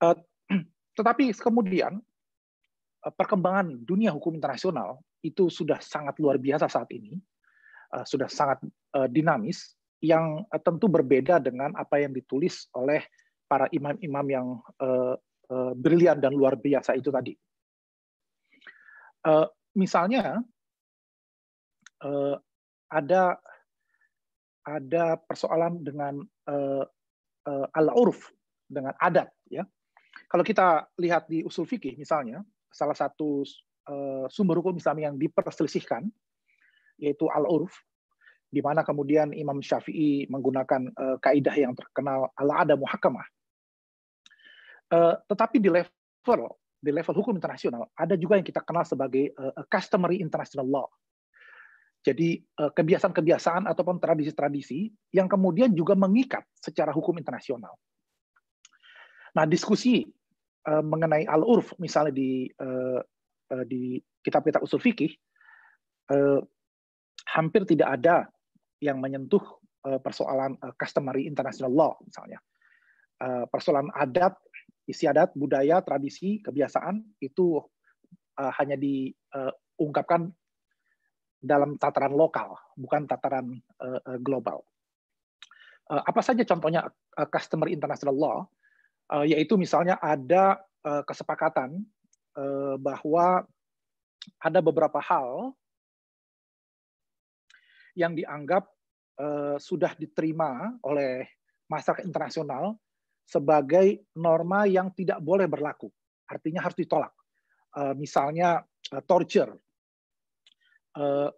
Uh, tetapi kemudian uh, perkembangan dunia hukum internasional itu sudah sangat luar biasa saat ini, uh, sudah sangat dinamis, yang tentu berbeda dengan apa yang ditulis oleh para imam-imam yang brilian dan luar biasa itu tadi. Misalnya ada ada persoalan dengan al-urf dengan adat ya. Kalau kita lihat di usul fikih misalnya, salah satu uh, sumber hukum Islam yang diperselisihkan yaitu al-urf di mana kemudian Imam Syafi'i menggunakan uh, kaidah yang terkenal al-ada muhakamah. Uh, tetapi di level di level hukum internasional ada juga yang kita kenal sebagai customary international law jadi eh, kebiasaan-kebiasaan ataupun tradisi-tradisi yang kemudian juga mengikat secara hukum internasional. Nah, diskusi eh, mengenai al-urf misalnya di eh, di kitab-kitab usul fikih hampir tidak ada yang menyentuh persoalan customary international law misalnya. Persoalan adat, isi adat, budaya, tradisi, kebiasaan itu hanya diungkapkan dalam tataran lokal, bukan tataran uh, global. Uh, apa saja contohnya uh, customer international law, uh, yaitu misalnya ada uh, kesepakatan uh, bahwa ada beberapa hal yang dianggap uh, sudah diterima oleh masyarakat internasional sebagai norma yang tidak boleh berlaku, artinya harus ditolak. Uh, misalnya uh, torture, uh,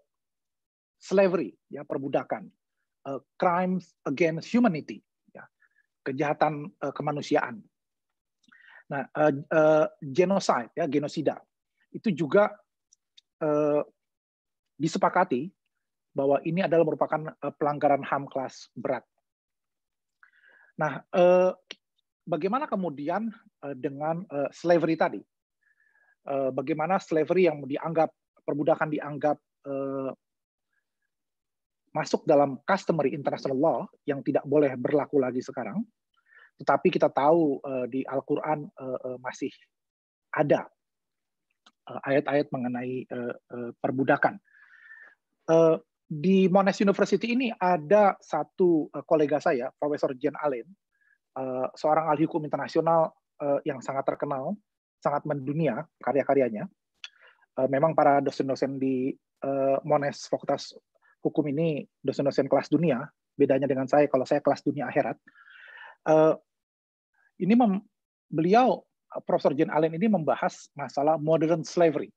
slavery, ya perbudakan, uh, crimes against humanity, kejahatan uh, kemanusiaan. Nah, uh, uh, genocide, ya genosida, itu juga uh, disepakati bahwa ini adalah merupakan uh, pelanggaran HAM kelas berat. Nah, uh, bagaimana kemudian uh, dengan uh, slavery tadi? Uh, bagaimana slavery yang dianggap perbudakan dianggap uh, masuk dalam customary international law yang tidak boleh berlaku lagi sekarang, tetapi kita tahu uh, di Al-Quran uh, uh, masih ada ayat-ayat mengenai perbudakan. Di Monash University ini ada satu kolega saya, Profesor Jen Allen, seorang ahli hukum internasional yang sangat terkenal, sangat mendunia karya-karyanya. Memang para dosen-dosen di Monash Fakultas Hukum ini dosen-dosen kelas dunia, bedanya dengan saya kalau saya kelas dunia akhirat. Uh, ini mem, beliau Profesor Jane Allen ini membahas masalah modern slavery.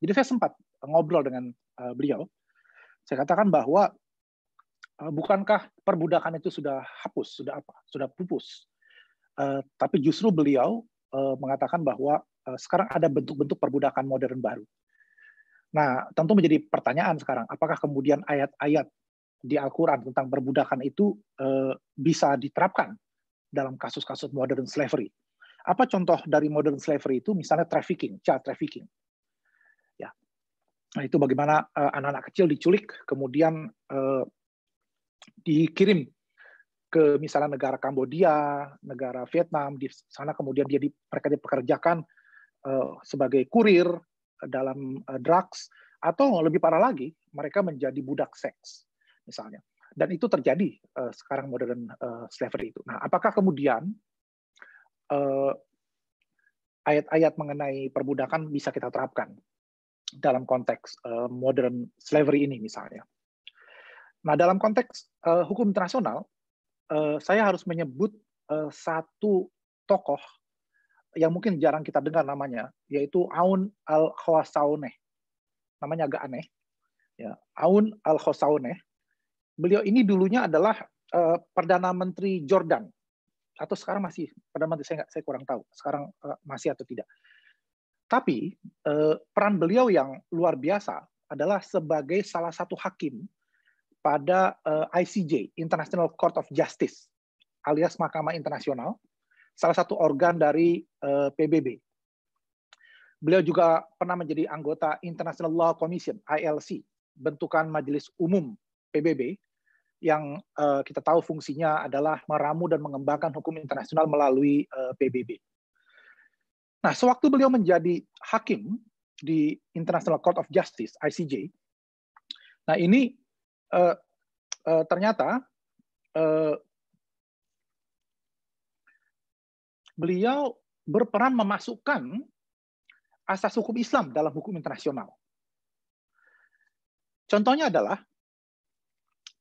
Jadi saya sempat ngobrol dengan uh, beliau. Saya katakan bahwa uh, bukankah perbudakan itu sudah hapus, sudah apa, sudah pupus. Uh, tapi justru beliau uh, mengatakan bahwa uh, sekarang ada bentuk-bentuk perbudakan modern baru. Nah, tentu menjadi pertanyaan sekarang, apakah kemudian ayat-ayat di Al-Quran tentang perbudakan itu uh, bisa diterapkan dalam kasus-kasus modern slavery? Apa contoh dari modern slavery itu? Misalnya trafficking, child trafficking. Ya, nah itu bagaimana eh, anak-anak kecil diculik, kemudian uh, dikirim ke misalnya negara Kambodia, negara Vietnam, di sana kemudian dia di, mereka dipekerjakan uh, sebagai kurir dalam uh, drugs atau lebih parah lagi mereka menjadi budak seks misalnya dan itu terjadi uh, sekarang modern uh, slavery itu. Nah, apakah kemudian ayat-ayat uh, mengenai perbudakan bisa kita terapkan dalam konteks uh, modern slavery ini misalnya? Nah, dalam konteks uh, hukum internasional, uh, saya harus menyebut uh, satu tokoh yang mungkin jarang kita dengar namanya, yaitu Aun al-Khawasauneh. Namanya agak aneh. Ya, Aun al-Khawasauneh. Beliau ini dulunya adalah uh, Perdana Menteri Jordan. Atau sekarang masih, Perdana Menteri saya, saya kurang tahu. Sekarang uh, masih atau tidak. Tapi uh, peran beliau yang luar biasa adalah sebagai salah satu hakim pada uh, ICJ, International Court of Justice, alias Mahkamah Internasional, salah satu organ dari uh, eh, PBB. Beliau juga pernah menjadi anggota International Law Commission (ILC), bentukan majelis umum PBB yang uh, kita tahu fungsinya adalah meramu dan mengembangkan hukum internasional melalui uh, eh, PBB. Nah, sewaktu beliau menjadi hakim di International Court of Justice (ICJ), nah ini uh, uh, ternyata uh, beliau berperan memasukkan asas hukum Islam dalam hukum internasional. Contohnya adalah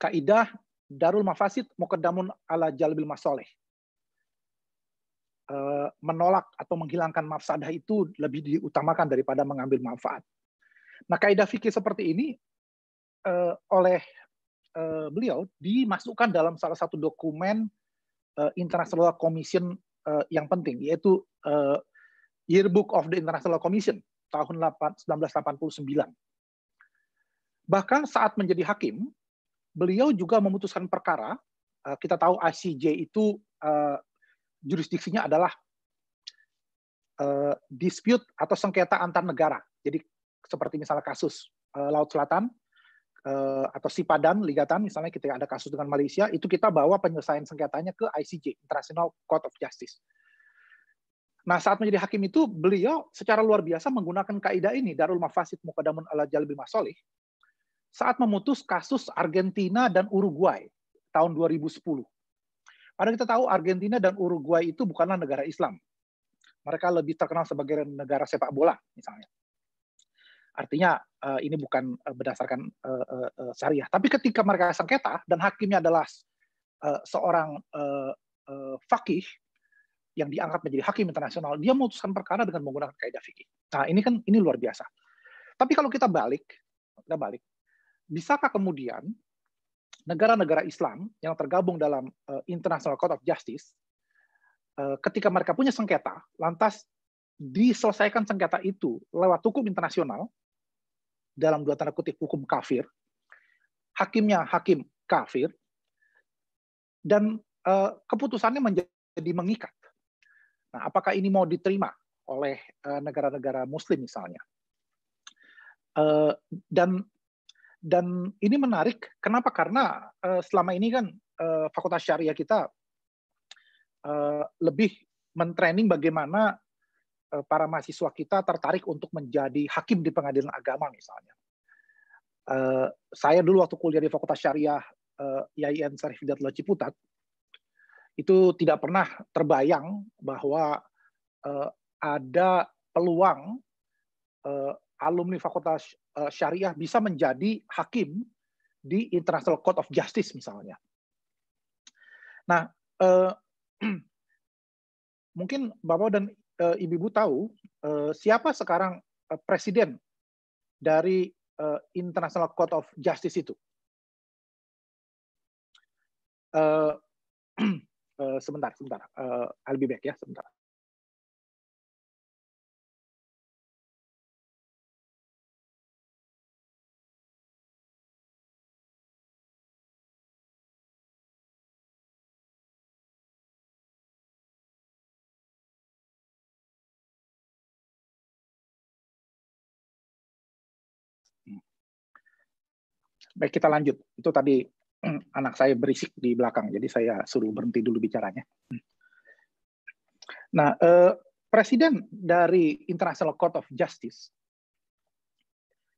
kaidah Darul Mafasid Muqaddamun ala Jalbil Masoleh. Eh, menolak atau menghilangkan mafsadah itu lebih diutamakan daripada mengambil manfaat. Nah, kaidah fikih seperti ini eh, oleh eh, beliau dimasukkan dalam salah satu dokumen International Commission yang penting, yaitu Yearbook of the International Commission tahun 1989. Bahkan saat menjadi hakim, beliau juga memutuskan perkara. Eh, kita tahu ICJ itu uh, jurisdiksinya adalah uh, dispute atau sengketa antar negara. Jadi seperti misalnya kasus uh, Laut Selatan uh, atau Sipadan, Ligatan, misalnya kita ada kasus dengan Malaysia, itu kita bawa penyelesaian sengketanya ke ICJ, International Court of Justice. Nah, saat menjadi hakim itu, beliau secara luar biasa menggunakan kaidah ini, Darul Mafasid Mukadamun ala Jalbil Masolih, saat memutus kasus Argentina dan Uruguay tahun 2010. Padahal kita tahu Argentina dan Uruguay itu bukanlah negara Islam. Mereka lebih terkenal sebagai negara sepak bola, misalnya. Artinya eh, ini bukan eh, berdasarkan eh, syariah. Tapi ketika mereka sengketa dan hakimnya adalah seorang fakih, yang diangkat menjadi hakim internasional, dia memutuskan perkara dengan menggunakan kaidah fikih. Nah, ini kan ini luar biasa. Tapi kalau kita balik, kita balik, bisakah kemudian negara-negara Islam yang tergabung dalam uh, International Court of Justice, uh, ketika mereka punya sengketa, lantas diselesaikan sengketa itu lewat hukum internasional dalam dua tanda kutip hukum kafir, hakimnya hakim kafir, dan uh, keputusannya menjadi mengikat. Nah, apakah ini mau diterima oleh eh, negara-negara Muslim misalnya? Eh, dan dan ini menarik. Kenapa? Karena eh, selama ini kan Fakultas Syariah kita lebih mentraining bagaimana para mahasiswa kita tertarik untuk menjadi hakim di pengadilan agama misalnya. saya dulu waktu kuliah di Fakultas Syariah IAIN Syarif Hidayatullah Ciputat, itu tidak pernah terbayang bahwa ada peluang alumni Fakultas Syariah bisa menjadi hakim di International Court of Justice misalnya. Nah, mungkin Bapak dan uh, Ibu-ibu tahu uh, siapa sekarang uh, presiden dari uh, International Court of Justice itu. Uh, Uh, sebentar, sebentar. Uh, I'll be back ya, sebentar. Baik, kita lanjut. Itu tadi anak saya berisik di belakang, jadi saya suruh berhenti dulu bicaranya. Nah, eh, presiden dari International Court of Justice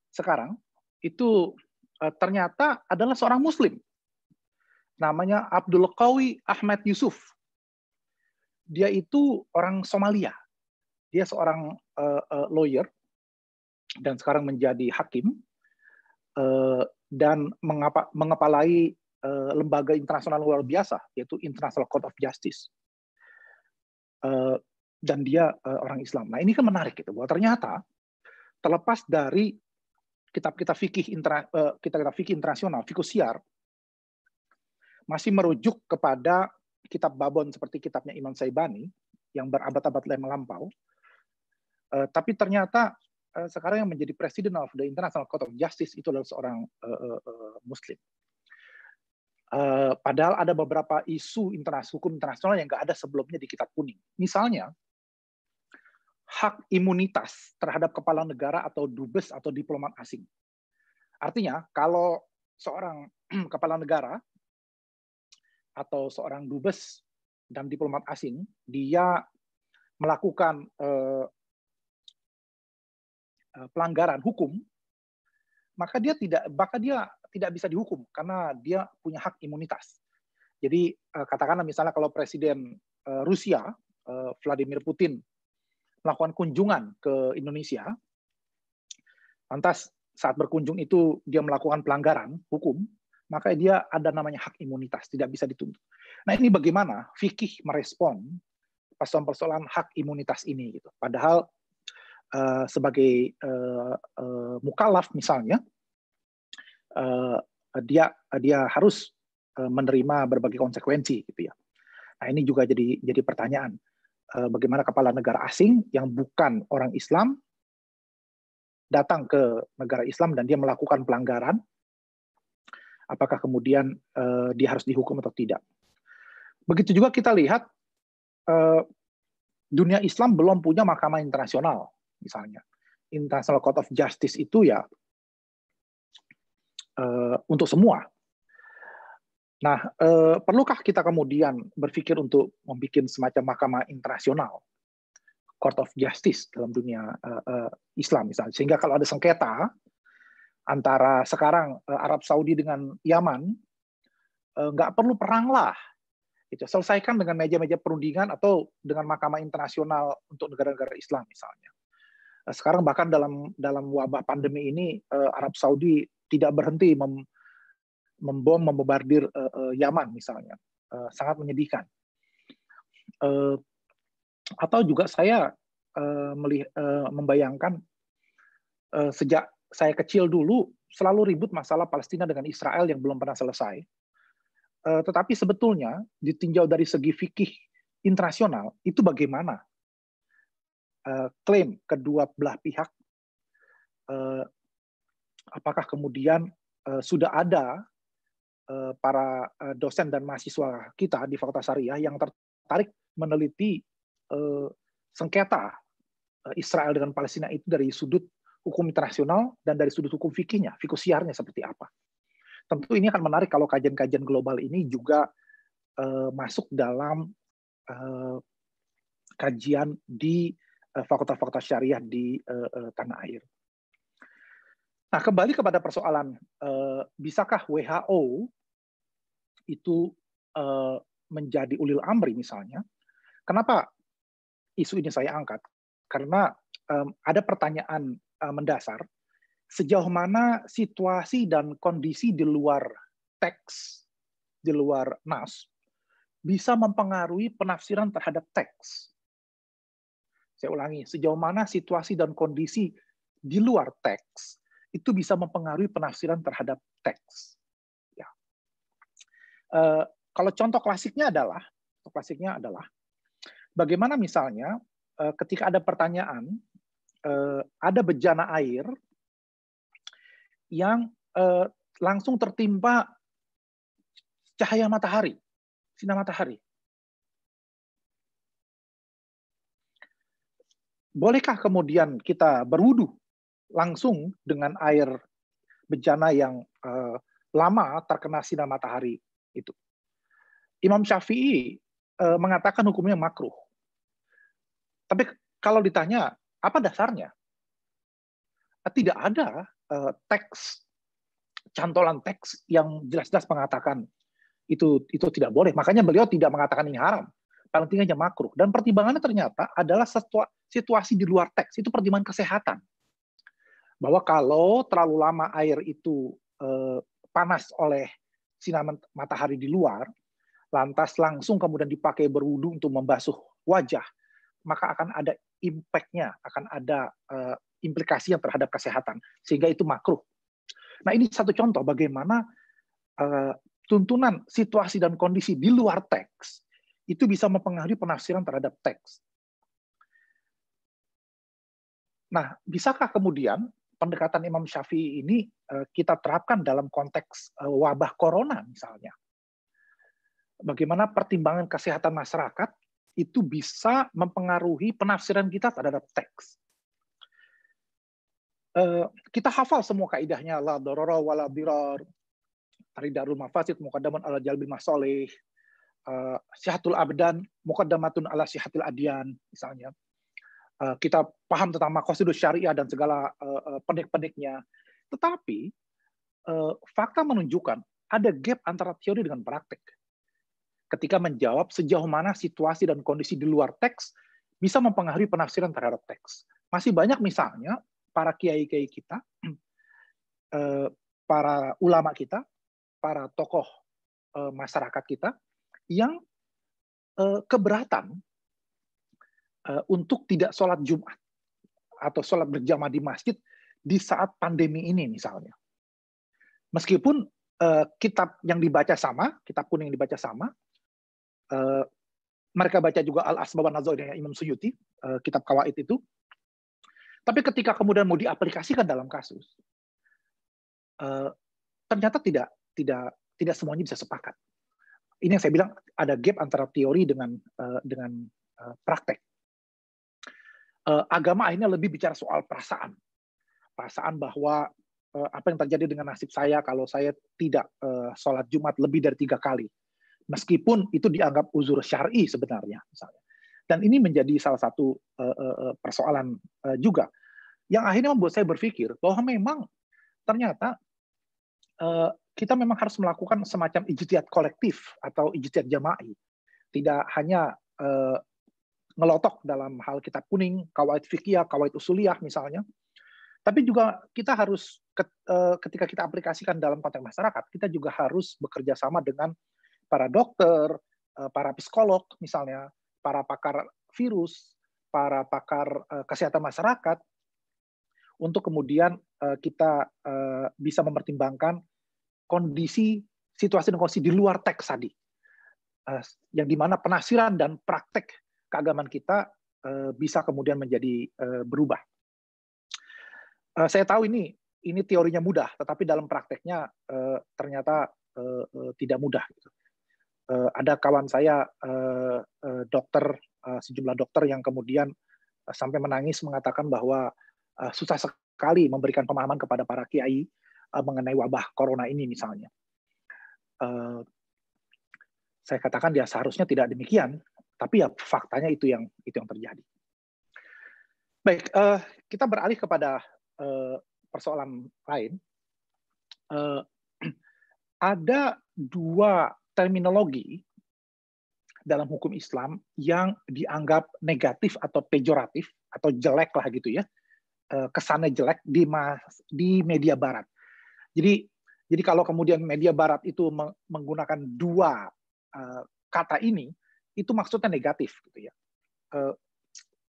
sekarang itu eh, ternyata adalah seorang Muslim, namanya Abdul Qawi Ahmed Yusuf. Dia itu orang Somalia, dia seorang uh, uh, lawyer dan sekarang menjadi hakim. Uh, dan mengapa, mengepalai uh, lembaga internasional luar biasa yaitu International Court of Justice. Uh, dan dia orang Islam. Nah ini kan menarik gitu bahwa ternyata terlepas dari kitab-kitab fikih kitab-kitab fikih internasional, fikusiar masih merujuk kepada kitab Babon seperti kitabnya Imam Saibani yang berabad-abad melampau. Uh, tapi ternyata Eh, sekarang yang menjadi presiden of the International Court of Justice itu adalah seorang uh, uh, Muslim. Uh, padahal ada beberapa isu internasional hukum internasional yang nggak ada sebelumnya di kitab kuning. Misalnya hak imunitas terhadap kepala negara atau dubes atau diplomat asing. Artinya kalau seorang kepala negara atau seorang dubes dan diplomat asing dia melakukan uh, pelanggaran hukum, maka dia tidak maka dia tidak bisa dihukum karena dia punya hak imunitas. Jadi katakanlah misalnya kalau presiden Rusia Vladimir Putin melakukan kunjungan ke Indonesia, lantas saat berkunjung itu dia melakukan pelanggaran hukum, maka dia ada namanya hak imunitas, tidak bisa dituntut. Nah ini bagaimana fikih merespon persoalan-persoalan hak imunitas ini gitu. Padahal uh, sebagai uh, uh, mukalaf misalnya, dia dia harus menerima berbagai konsekuensi gitu ya. Nah ini juga jadi jadi pertanyaan bagaimana kepala negara asing yang bukan orang Islam datang ke negara Islam dan dia melakukan pelanggaran, apakah kemudian dia harus dihukum atau tidak? Begitu juga kita lihat dunia Islam belum punya mahkamah internasional, misalnya International Court of Justice itu ya uh, untuk semua. Nah, uh, perlukah kita kemudian berpikir untuk membuat semacam mahkamah internasional Court of Justice dalam dunia uh, uh, Islam misalnya. Sehingga kalau ada sengketa antara sekarang uh, Arab Saudi dengan Yaman, uh, nggak perlu perang lah. Itu selesaikan dengan meja-meja perundingan atau dengan mahkamah internasional untuk negara-negara Islam misalnya. Sekarang bahkan dalam dalam wabah pandemi ini uh, Arab Saudi tidak berhenti mem, membom membombardir uh, uh, Yaman misalnya. Sangat menyedihkan. Atau juga saya membayangkan sejak saya kecil dulu selalu ribut masalah Palestina dengan Israel yang belum pernah selesai. Tetapi sebetulnya ditinjau dari segi fikih internasional itu bagaimana uh, klaim kedua belah pihak uh, apakah kemudian uh, sudah ada para dosen dan mahasiswa kita di Fakultas Syariah yang tertarik meneliti sengketa Israel dengan Palestina itu dari sudut hukum internasional dan dari sudut hukum fikihnya, fikosiarnya seperti apa. Tentu ini akan menarik kalau kajian-kajian global ini juga masuk dalam kajian di fakultas-fakultas uh, syariah di uh, uh, tanah air. Nah, kembali kepada persoalan uh, bisakah WHO itu uh, menjadi ulil amri misalnya? Kenapa isu ini saya angkat karena um, ada pertanyaan uh, mendasar sejauh mana situasi dan kondisi di luar teks, di luar nas, bisa mempengaruhi penafsiran terhadap teks. Saya ulangi, sejauh mana situasi dan kondisi di luar teks itu bisa mempengaruhi penafsiran terhadap teks. Ya. Uh, kalau contoh klasiknya adalah, contoh klasiknya adalah bagaimana misalnya eh, ketika ada pertanyaan, eh, ada bejana air yang langsung tertimpa cahaya matahari, sinar matahari. Bolehkah kemudian kita berwudu langsung dengan air bejana yang lama terkena sinar matahari itu? Imam Syafi'i mengatakan hukumnya makruh. Tapi kalau ditanya apa dasarnya, tidak ada uh, teks cantolan teks yang jelas-jelas mengatakan itu itu tidak boleh. Makanya beliau tidak mengatakan ini haram. Paling tinggi makruh. Dan pertimbangannya ternyata adalah situasi di luar teks. Itu pertimbangan kesehatan. Bahwa kalau terlalu lama air itu eh, panas oleh sinar matahari di luar, lantas langsung kemudian dipakai berwudu untuk membasuh wajah, maka akan ada impact-nya, akan ada uh, implikasi yang terhadap kesehatan, sehingga itu makruh. Nah ini satu contoh bagaimana uh, tuntunan situasi dan kondisi di luar teks itu bisa mempengaruhi penafsiran terhadap teks. Nah, bisakah kemudian pendekatan Imam Syafi'i ini uh, kita terapkan dalam konteks uh, wabah corona misalnya? Bagaimana pertimbangan kesehatan masyarakat itu bisa mempengaruhi penafsiran kita terhadap teks. Uh, kita hafal semua kaidahnya la dororo wala dirar taridarul mafasid muqaddaman ala jalbil masoleh sihatul abdan muqaddamatun ala sihatil adyan misalnya kita paham tentang makosidus syariah dan segala uh, uh, penik-peniknya. Tetapi fakta menunjukkan ada gap antara teori dengan praktek. Ketika menjawab sejauh mana situasi dan kondisi di luar teks bisa mempengaruhi penafsiran terhadap teks. Masih banyak misalnya para kiai-kiai kita, para ulama kita, para tokoh masyarakat kita yang keberatan untuk tidak sholat Jumat atau sholat berjamaah di masjid di saat pandemi ini misalnya. Meskipun uh, kitab yang dibaca sama, kitab kuning yang dibaca sama, uh, mereka baca juga Al Asbab Nazair dengan Imam Suyuti, uh, kitab kawaid itu. Tapi ketika kemudian mau diaplikasikan dalam kasus, uh, ternyata tidak tidak tidak semuanya bisa sepakat. Ini yang saya bilang ada gap antara teori dengan uh, dengan uh, praktek. Uh, agama akhirnya lebih bicara soal perasaan, perasaan bahwa uh, apa yang terjadi dengan nasib saya kalau saya tidak uh, sholat Jumat lebih dari tiga kali, meskipun itu dianggap uzur syari sebenarnya, misalnya. Dan ini menjadi salah satu persoalan juga yang akhirnya membuat saya berpikir bahwa memang ternyata kita memang harus melakukan semacam ijtihad kolektif atau ijtihad jama'i. Tidak hanya ngelotok dalam hal kitab kuning, kawaid fikih, kawaid usuliyah misalnya, tapi juga kita harus ketika kita aplikasikan dalam konteks masyarakat, kita juga harus bekerja sama dengan para dokter, eh, para psikolog misalnya, para pakar virus, para pakar eh, kesehatan masyarakat, untuk kemudian eh, kita bisa mempertimbangkan kondisi situasi dan kondisi di luar teks tadi, yang di mana penafsiran dan praktek keagamaan kita bisa kemudian menjadi berubah. Saya tahu ini ini teorinya mudah, tetapi dalam prakteknya ternyata tidak mudah. Gitu ada kawan saya dokter sejumlah dokter yang kemudian sampai menangis mengatakan bahwa susah sekali memberikan pemahaman kepada para kiai mengenai wabah corona ini misalnya. Saya katakan dia seharusnya tidak demikian, tapi ya faktanya itu yang itu yang terjadi. Baik, uh, kita beralih kepada uh, persoalan lain. Uh, ada dua terminologi dalam hukum Islam yang dianggap negatif atau pejoratif atau jelek lah gitu ya kesannya jelek di mas, di media Barat. Jadi jadi kalau kemudian media Barat itu menggunakan dua kata ini itu maksudnya negatif gitu ya. Uh,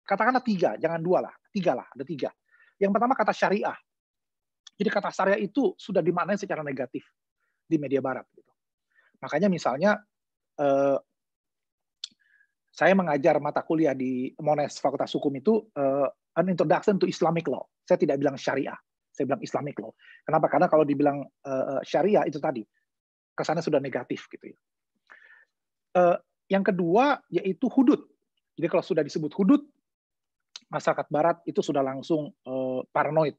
katakanlah tiga, jangan dua lah, tiga lah, ada tiga. Yang pertama kata syariah. Jadi kata syariah itu sudah dimaknai secara negatif di media Barat. Gitu. Makanya misalnya eh, saya mengajar mata kuliah di Monash Fakultas Hukum itu eh, an introduction to Islamic law. Saya tidak bilang syariah, saya bilang Islamic law. Kenapa? Karena kalau dibilang eh, syariah itu tadi kesannya sudah negatif gitu ya. Eh, yang kedua yaitu hudud. Jadi kalau sudah disebut hudud, masyarakat Barat itu sudah langsung eh, paranoid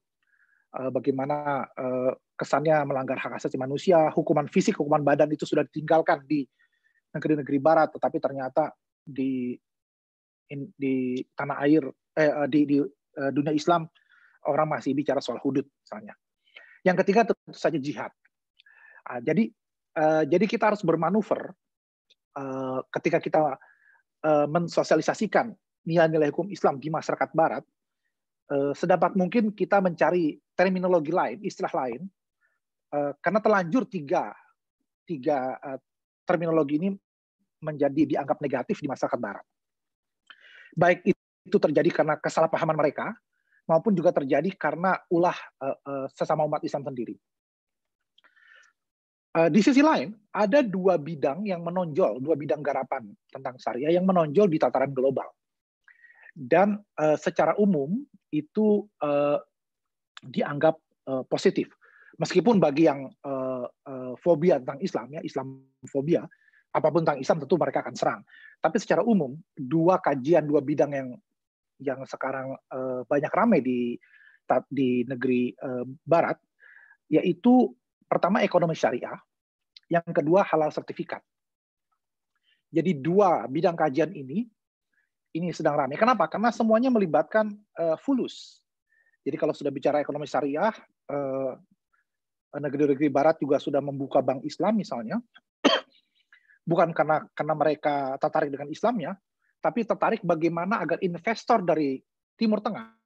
Eh, bagaimana eh, kesannya melanggar hak asasi manusia, hukuman fisik, hukuman badan itu sudah ditinggalkan di negeri-negeri barat, tetapi ternyata di di tanah air eh, di, di dunia Islam orang masih bicara soal hudud misalnya. Yang ketiga tentu saja jihad. Ah, jadi jadi kita harus bermanuver ketika kita mensosialisasikan nilai-nilai hukum Islam di masyarakat Barat Eh, sedapat mungkin kita mencari terminologi lain, istilah lain, eh, karena terlanjur tiga, tiga eh, terminologi ini menjadi dianggap negatif di masyarakat Barat. Baik itu terjadi karena kesalahpahaman mereka, maupun juga terjadi karena ulah sesama umat Islam sendiri. Di sisi lain, ada dua bidang yang menonjol, dua bidang garapan tentang syariah yang menonjol di tataran global dan uh, secara umum itu uh, dianggap positif. Meskipun bagi yang fobia tentang Islam ya Islamfobia, apa pun tentang Islam tentu mereka akan serang. Tapi secara umum dua kajian dua bidang yang yang sekarang banyak ramai di di negeri Barat yaitu pertama ekonomi syariah, yang kedua halal sertifikat. Jadi dua bidang kajian ini ini sedang ramai. Kenapa? Karena semuanya melibatkan uh, fulus. Jadi kalau sudah bicara ekonomi syariah, uh, negeri-negeri Barat juga sudah membuka bank Islam misalnya, bukan karena karena mereka tertarik dengan Islamnya, tapi tertarik bagaimana agar investor dari Timur Tengah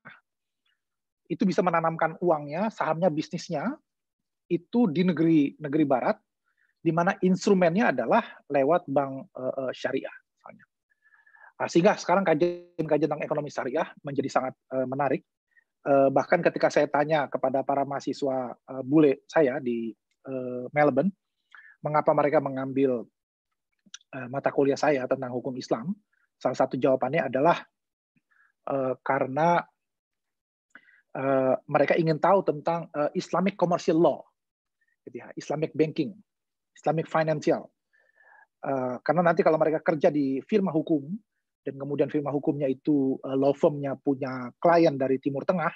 itu bisa menanamkan uangnya, sahamnya, bisnisnya itu di negeri negeri Barat, di mana instrumennya adalah lewat bank uh, syariah, misalnya. Nah, sehingga sekarang kajian-kajian tentang ekonomi syariah menjadi sangat uh, menarik. Uh, bahkan ketika saya tanya kepada para mahasiswa uh, bule saya di uh, Melbourne, mengapa mereka mengambil uh, mata kuliah saya tentang hukum Islam, salah satu jawabannya adalah uh, karena uh, mereka ingin tahu tentang uh, Islamic commercial law, gitu Islamic banking, Islamic financial. Uh, karena nanti kalau mereka kerja di firma hukum, dan kemudian firma hukumnya itu uh, law firmnya punya klien dari Timur Tengah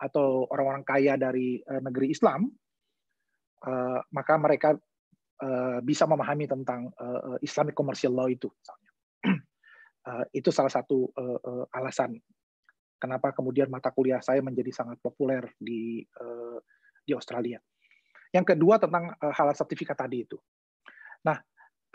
atau orang-orang kaya dari uh, negeri Islam, uh, maka mereka uh, bisa memahami tentang uh, Islamic commercial law itu. Misalnya. uh, itu salah satu uh, uh, alasan kenapa kemudian mata kuliah saya menjadi sangat populer di uh, di Australia. Yang kedua tentang uh, hal sertifikat tadi itu. Nah,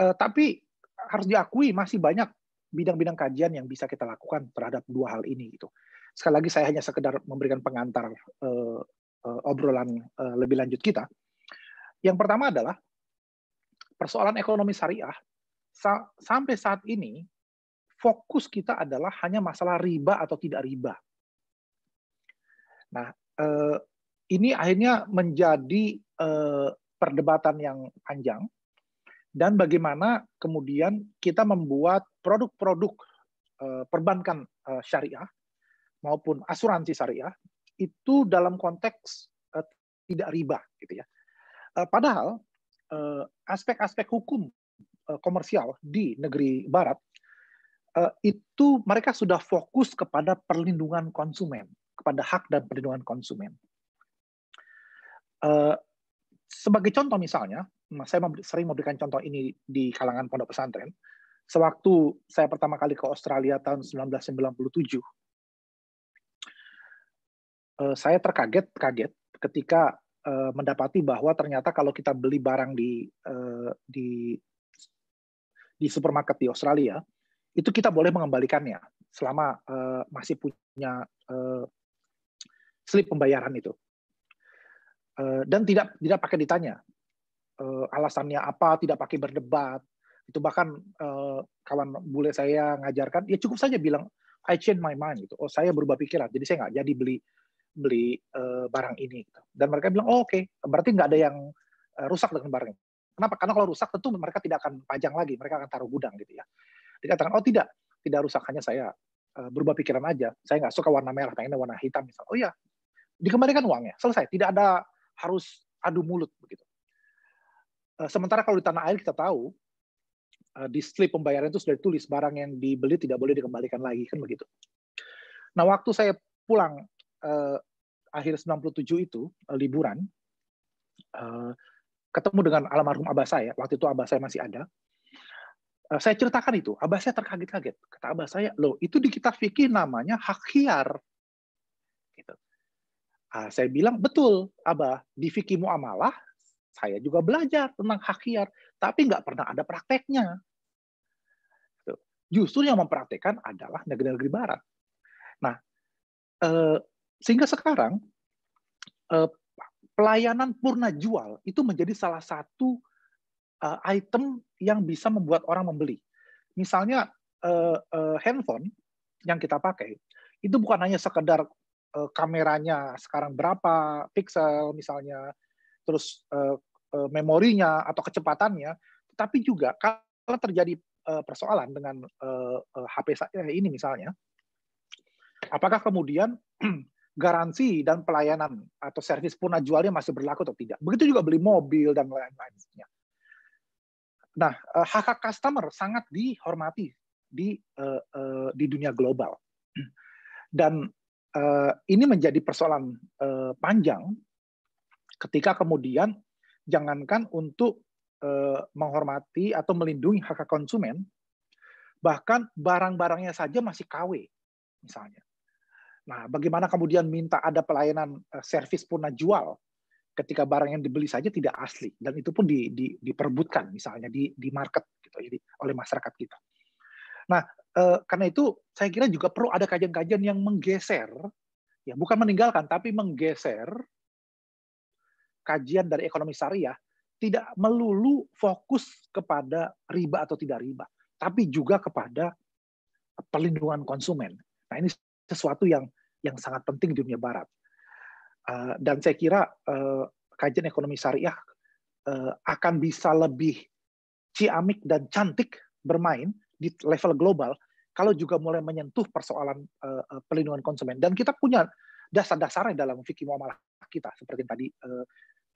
uh, tapi harus diakui masih banyak bidang-bidang kajian yang bisa kita lakukan terhadap dua hal ini gitu. Sekali lagi saya hanya sekedar memberikan pengantar uh, uh, obrolan uh, lebih lanjut kita. Yang pertama adalah persoalan ekonomi syariah sa sampai saat ini fokus kita adalah hanya masalah riba atau tidak riba. Nah, ini akhirnya menjadi uh, perdebatan yang panjang dan bagaimana kemudian kita membuat produk-produk uh, perbankan uh, syariah maupun asuransi syariah itu dalam konteks uh, tidak riba gitu ya. Uh, padahal aspek-aspek uh, hukum uh, komersial di negeri barat uh, itu mereka sudah fokus kepada perlindungan konsumen, kepada hak dan perlindungan konsumen. Sebagai contoh misalnya, saya sering memberikan contoh ini di kalangan pondok pesantren. Sewaktu saya pertama kali ke Australia tahun 1997, eh, saya terkaget-kaget ketika eh, mendapati bahwa ternyata kalau kita beli barang di eh, di di supermarket di Australia, itu kita boleh mengembalikannya selama masih punya slip pembayaran itu. Dan tidak tidak pakai ditanya uh, alasannya apa, tidak pakai berdebat. Itu bahkan uh, kawan bule saya ngajarkan, ya cukup saja bilang I change my mind gitu. Oh saya berubah pikiran, jadi saya nggak jadi beli beli barang ini. Gitu. Dan mereka bilang, oh oke, okay. berarti nggak ada yang rusak dengan barang ini. Kenapa? Karena kalau rusak tentu mereka tidak akan pajang lagi, mereka akan taruh gudang gitu ya. Dikatakan, oh tidak, tidak rusak hanya saya berubah pikiran aja. Saya nggak suka warna merah, pengennya warna hitam misal. Oh iya, dikembalikan uangnya, selesai. Tidak ada harus adu mulut begitu. Eh, sementara kalau di tanah air kita tahu eh, di slip pembayaran itu sudah ditulis barang yang dibeli tidak boleh dikembalikan lagi kan begitu. Nah waktu saya pulang uh, akhir 97 itu uh, liburan uh, ketemu dengan almarhum abah saya waktu itu abah saya masih ada. Uh, saya ceritakan itu, abah saya terkaget-kaget. Kata abah saya, loh itu di kitab fikih namanya hak hiar. Gitu. Uh, saya bilang betul, abah di fikih muamalah saya juga belajar tentang hak tapi nggak pernah ada prakteknya. Justru yang mempraktekkan adalah negeri-negeri Barat. Nah, eh, sehingga sekarang eh, pelayanan purna jual itu menjadi salah satu eh, item yang bisa membuat orang membeli. Misalnya handphone yang kita pakai itu bukan hanya sekedar kameranya sekarang berapa piksel misalnya terus uh, uh, memorinya atau kecepatannya, tapi juga kalau terjadi uh, persoalan dengan uh, uh, HP saya ini misalnya, apakah kemudian garansi dan pelayanan atau servis purna jualnya masih berlaku atau tidak? Begitu juga beli mobil dan lain-lainnya. Nah, hak hak customer sangat dihormati di uh, uh, di dunia global dan uh, ini menjadi persoalan uh, panjang ketika kemudian jangankan untuk eh, menghormati atau melindungi hak hak konsumen, Bahkan barang-barangnya saja masih KW, misalnya. Nah, bagaimana kemudian minta ada pelayanan servis purna jual ketika barang yang dibeli saja tidak asli dan itu pun di, di, diperbutkan misalnya di, di market gitu jadi oleh masyarakat kita. Nah, uh, karena itu saya kira juga perlu ada kajian-kajian yang menggeser ya bukan meninggalkan tapi menggeser kajian dari ekonomi syariah tidak melulu fokus kepada riba atau tidak riba, tapi juga kepada perlindungan konsumen. Nah ini sesuatu yang yang sangat penting di dunia barat. Uh, dan saya kira uh, kajian ekonomi syariah uh, akan bisa lebih ciamik dan cantik bermain di level global kalau juga mulai menyentuh persoalan uh, perlindungan konsumen. Dan kita punya dasar-dasarnya dalam fikih muamalah kita seperti tadi uh,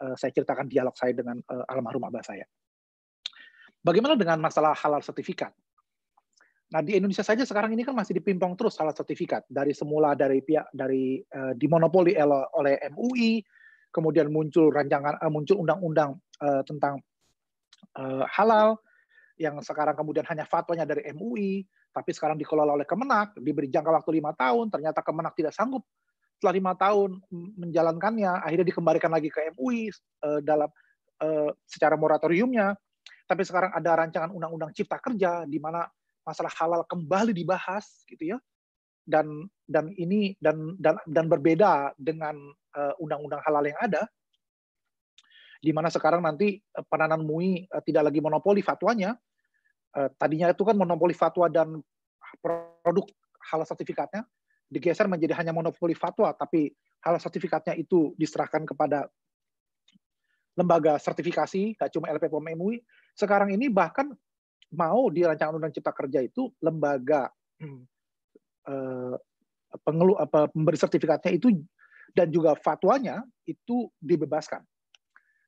uh, saya ceritakan dialog saya dengan uh, almarhum abah saya. Bagaimana dengan masalah halal sertifikat? Nah di Indonesia saja sekarang ini kan masih dipimpong terus halal sertifikat dari semula dari pihak dari uh, dimonopoli oleh MUI, kemudian muncul rancangan uh, muncul undang-undang uh, tentang uh, halal yang sekarang kemudian hanya fatwanya dari MUI, tapi sekarang dikelola oleh Kemenak, diberi jangka waktu lima tahun, ternyata Kemenak tidak sanggup setelah lima tahun menjalankannya, akhirnya dikembalikan lagi ke MUI uh, eh, dalam uh, secara moratoriumnya. Tapi sekarang ada rancangan undang-undang cipta kerja di mana masalah halal kembali dibahas, gitu ya. Dan dan ini dan dan dan berbeda dengan eh, undang-undang halal yang ada, di mana sekarang nanti penanan MUI uh, tidak lagi monopoli fatwanya. Uh, tadinya itu kan monopoli fatwa dan produk halal sertifikatnya digeser menjadi hanya monopoli fatwa, tapi hal sertifikatnya itu diserahkan kepada lembaga sertifikasi, nggak cuma LPPOM MUI. Sekarang ini bahkan mau di rancangan undang cipta kerja itu lembaga eh, pengelu, apa, pemberi sertifikatnya itu dan juga fatwanya itu dibebaskan.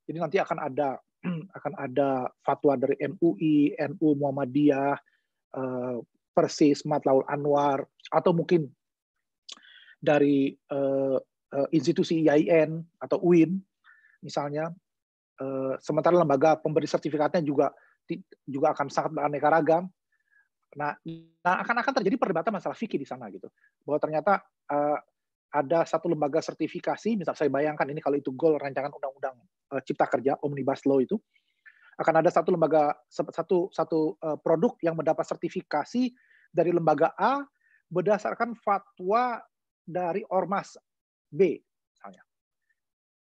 Jadi nanti akan ada akan ada fatwa dari MUI, NU Muhammadiyah, eh, Persis, Matlaul Anwar, atau mungkin dari uh, uh, institusi IAIN atau UIN misalnya. Sementara lembaga pemberi sertifikatnya juga juga akan sangat beraneka ragam. Nah, nah akan akan terjadi perdebatan masalah fikih di sana gitu. Bahwa ternyata ada satu lembaga sertifikasi misal saya bayangkan ini kalau itu goal rancangan undang-undang cipta kerja omnibus law itu akan ada satu lembaga satu satu uh, produk yang mendapat sertifikasi dari lembaga A berdasarkan fatwa dari ormas B misalnya.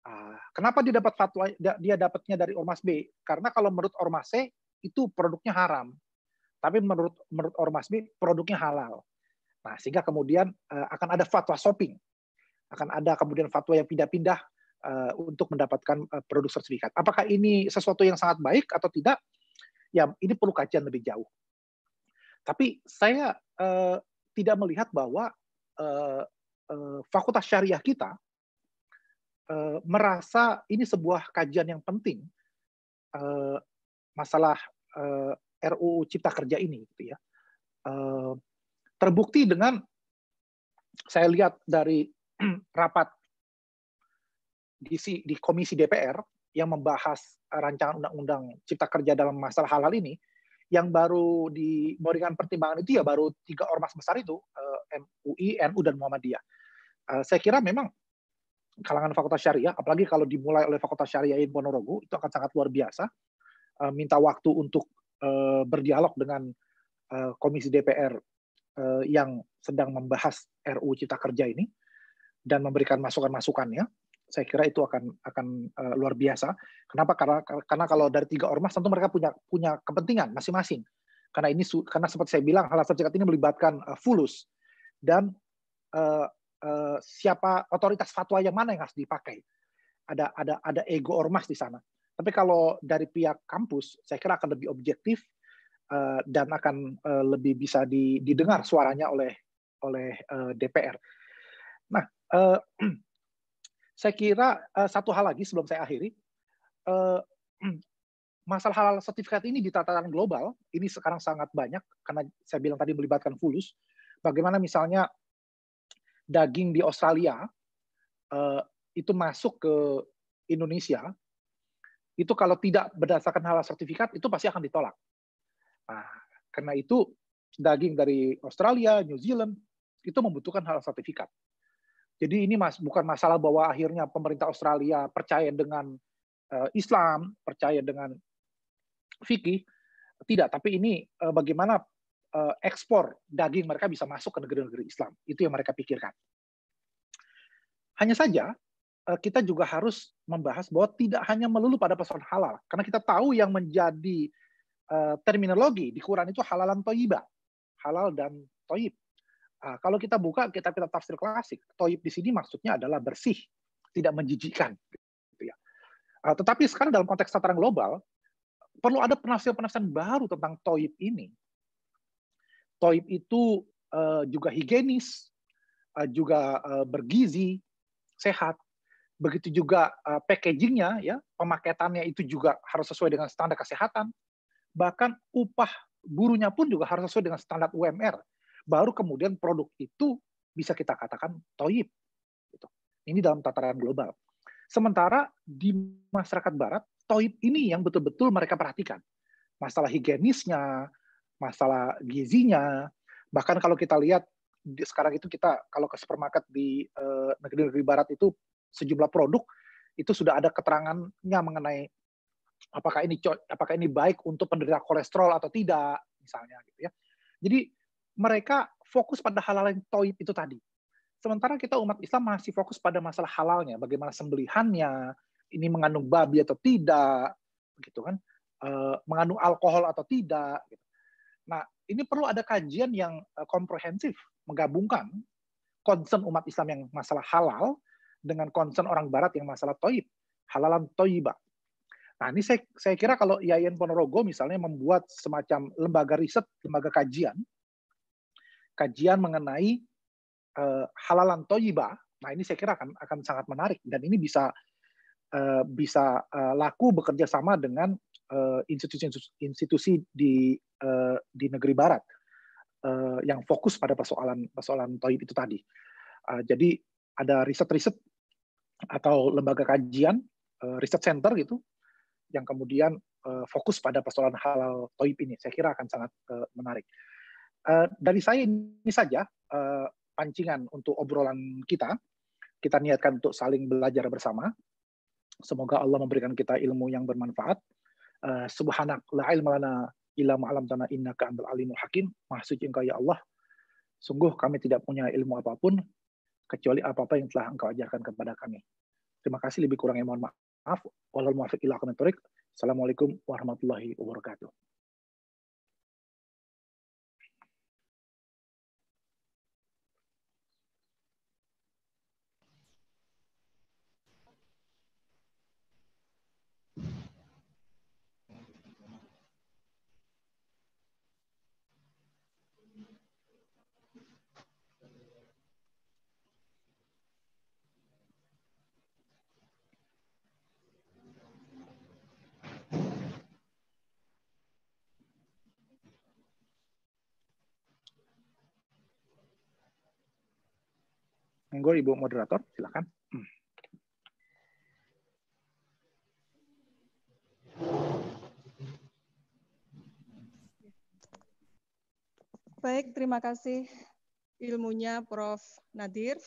Ah, kenapa dia dapat fatwa dia dapatnya dari ormas B? Karena kalau menurut ormas C itu produknya haram. Tapi menurut menurut ormas B produknya halal. Nah, sehingga kemudian uh, akan ada fatwa shopping. Akan ada kemudian fatwa yang pindah-pindah uh, untuk mendapatkan uh, produk sertifikat. Apakah ini sesuatu yang sangat baik atau tidak? Ya, ini perlu kajian lebih jauh. Tapi saya uh, tidak melihat bahwa uh, Eh, fakultas syariah kita eh, merasa ini sebuah kajian yang penting eh, masalah RUU Cipta Kerja ini gitu ya. Terbukti dengan saya lihat dari rapat di, di Komisi DPR yang membahas rancangan undang-undang Cipta Kerja dalam masalah halal ini, yang baru diberikan pertimbangan itu ya baru tiga ormas besar itu, MUI, NU, dan Muhammadiyah. Eh, saya kira memang kalangan fakultas syariah, apalagi kalau dimulai oleh fakultas syariah in Ponorogo, itu akan sangat luar biasa. Eh, minta waktu untuk eh, berdialog dengan komisi DPR yang sedang membahas RUU Cipta Kerja ini dan memberikan masukan-masukannya. Saya kira itu akan akan luar biasa. Kenapa? Karena karena kalau dari tiga ormas tentu mereka punya punya kepentingan masing-masing. Karena ini karena seperti saya bilang hal sertifikat ini melibatkan fulus dan Eh, siapa otoritas fatwa yang mana yang harus dipakai. Ada ada ada ego ormas di sana. Tapi kalau dari pihak kampus, saya kira akan lebih objektif uh, dan akan uh, lebih bisa didengar suaranya oleh oleh uh, DPR. Nah, uh, saya kira uh, satu hal lagi sebelum saya akhiri, uh, masalah halal sertifikat ini di tataran global ini sekarang sangat banyak karena saya bilang tadi melibatkan fulus. Bagaimana misalnya daging di Australia uh, itu masuk ke Indonesia, itu kalau tidak berdasarkan halal sertifikat itu pasti akan ditolak. Nah, karena itu daging dari Australia, New Zealand itu membutuhkan hal sertifikat. Jadi ini mas bukan masalah bahwa akhirnya pemerintah Australia percaya dengan uh, Islam, percaya dengan fikih, tidak. Tapi ini uh, bagaimana uh, ekspor daging mereka bisa masuk ke negeri-negeri Islam. Itu yang mereka pikirkan. Hanya saja kita juga harus membahas bahwa tidak hanya melulu pada persoalan halal, karena kita tahu yang menjadi terminologi di Quran itu halalan toyiba, halal dan toyib. Nah, kalau kita buka kitab-kitab tafsir klasik, toib di sini maksudnya adalah bersih, tidak menjijikkan. Gitu ya. Uh, tetapi sekarang dalam konteks tataran global, perlu ada penafsiran-penafsiran baru tentang toib ini. Toib itu uh, juga higienis, uh, juga uh, bergizi, sehat. Begitu juga packagingnya, ya, pemaketannya itu juga harus sesuai dengan standar kesehatan. Bahkan upah buruhnya pun juga harus sesuai dengan standar UMR baru kemudian produk itu bisa kita katakan toyib. Gitu. Ini dalam tataran global. Sementara di masyarakat barat, toyib ini yang betul-betul mereka perhatikan. Masalah higienisnya, masalah gizinya, bahkan kalau kita lihat sekarang itu kita kalau ke supermarket di eh, negeri-negeri barat itu sejumlah produk itu sudah ada keterangannya mengenai apakah ini apakah ini baik untuk penderita kolesterol atau tidak misalnya gitu ya. Jadi mereka fokus pada hal-hal yang toib itu tadi. Sementara kita umat Islam masih fokus pada masalah halalnya, bagaimana sembelihannya, ini mengandung babi atau tidak, begitu kan? E, mengandung alkohol atau tidak. Gitu. Nah, ini perlu ada kajian yang eh, komprehensif, menggabungkan concern umat Islam yang masalah halal dengan concern orang Barat yang masalah toib, halalan toibah. Nah, ini saya, saya kira kalau Yayan Ponorogo misalnya membuat semacam lembaga riset, lembaga kajian, kajian mengenai uh, halalan toyiba. Nah ini saya kira akan akan sangat menarik dan ini bisa uh, bisa uh, laku bekerja sama dengan institusi-institusi di uh, di negeri barat uh, yang fokus pada persoalan persoalan toyib itu tadi. Uh, jadi ada riset-riset atau lembaga kajian uh, riset center gitu yang kemudian uh, fokus pada persoalan halal toyib ini. Saya kira akan sangat uh, menarik. Eh, dari saya ini saja uh, pancingan untuk obrolan kita. Kita niatkan untuk saling belajar bersama. Semoga Allah memberikan kita ilmu yang bermanfaat. Uh, Subhanak la ilma lana ma'alam tanah innaka antal alimul hakim. Maha suci engkau ya Allah. Sungguh kami tidak punya ilmu apa pun kecuali apa-apa yang telah engkau ajarkan kepada kami. Terima kasih lebih kurangnya mohon maaf. Ila Assalamualaikum warahmatullahi wabarakatuh. Monggo Ibu moderator, silakan. Hmm. Baik, terima kasih ilmunya Prof. Nadir.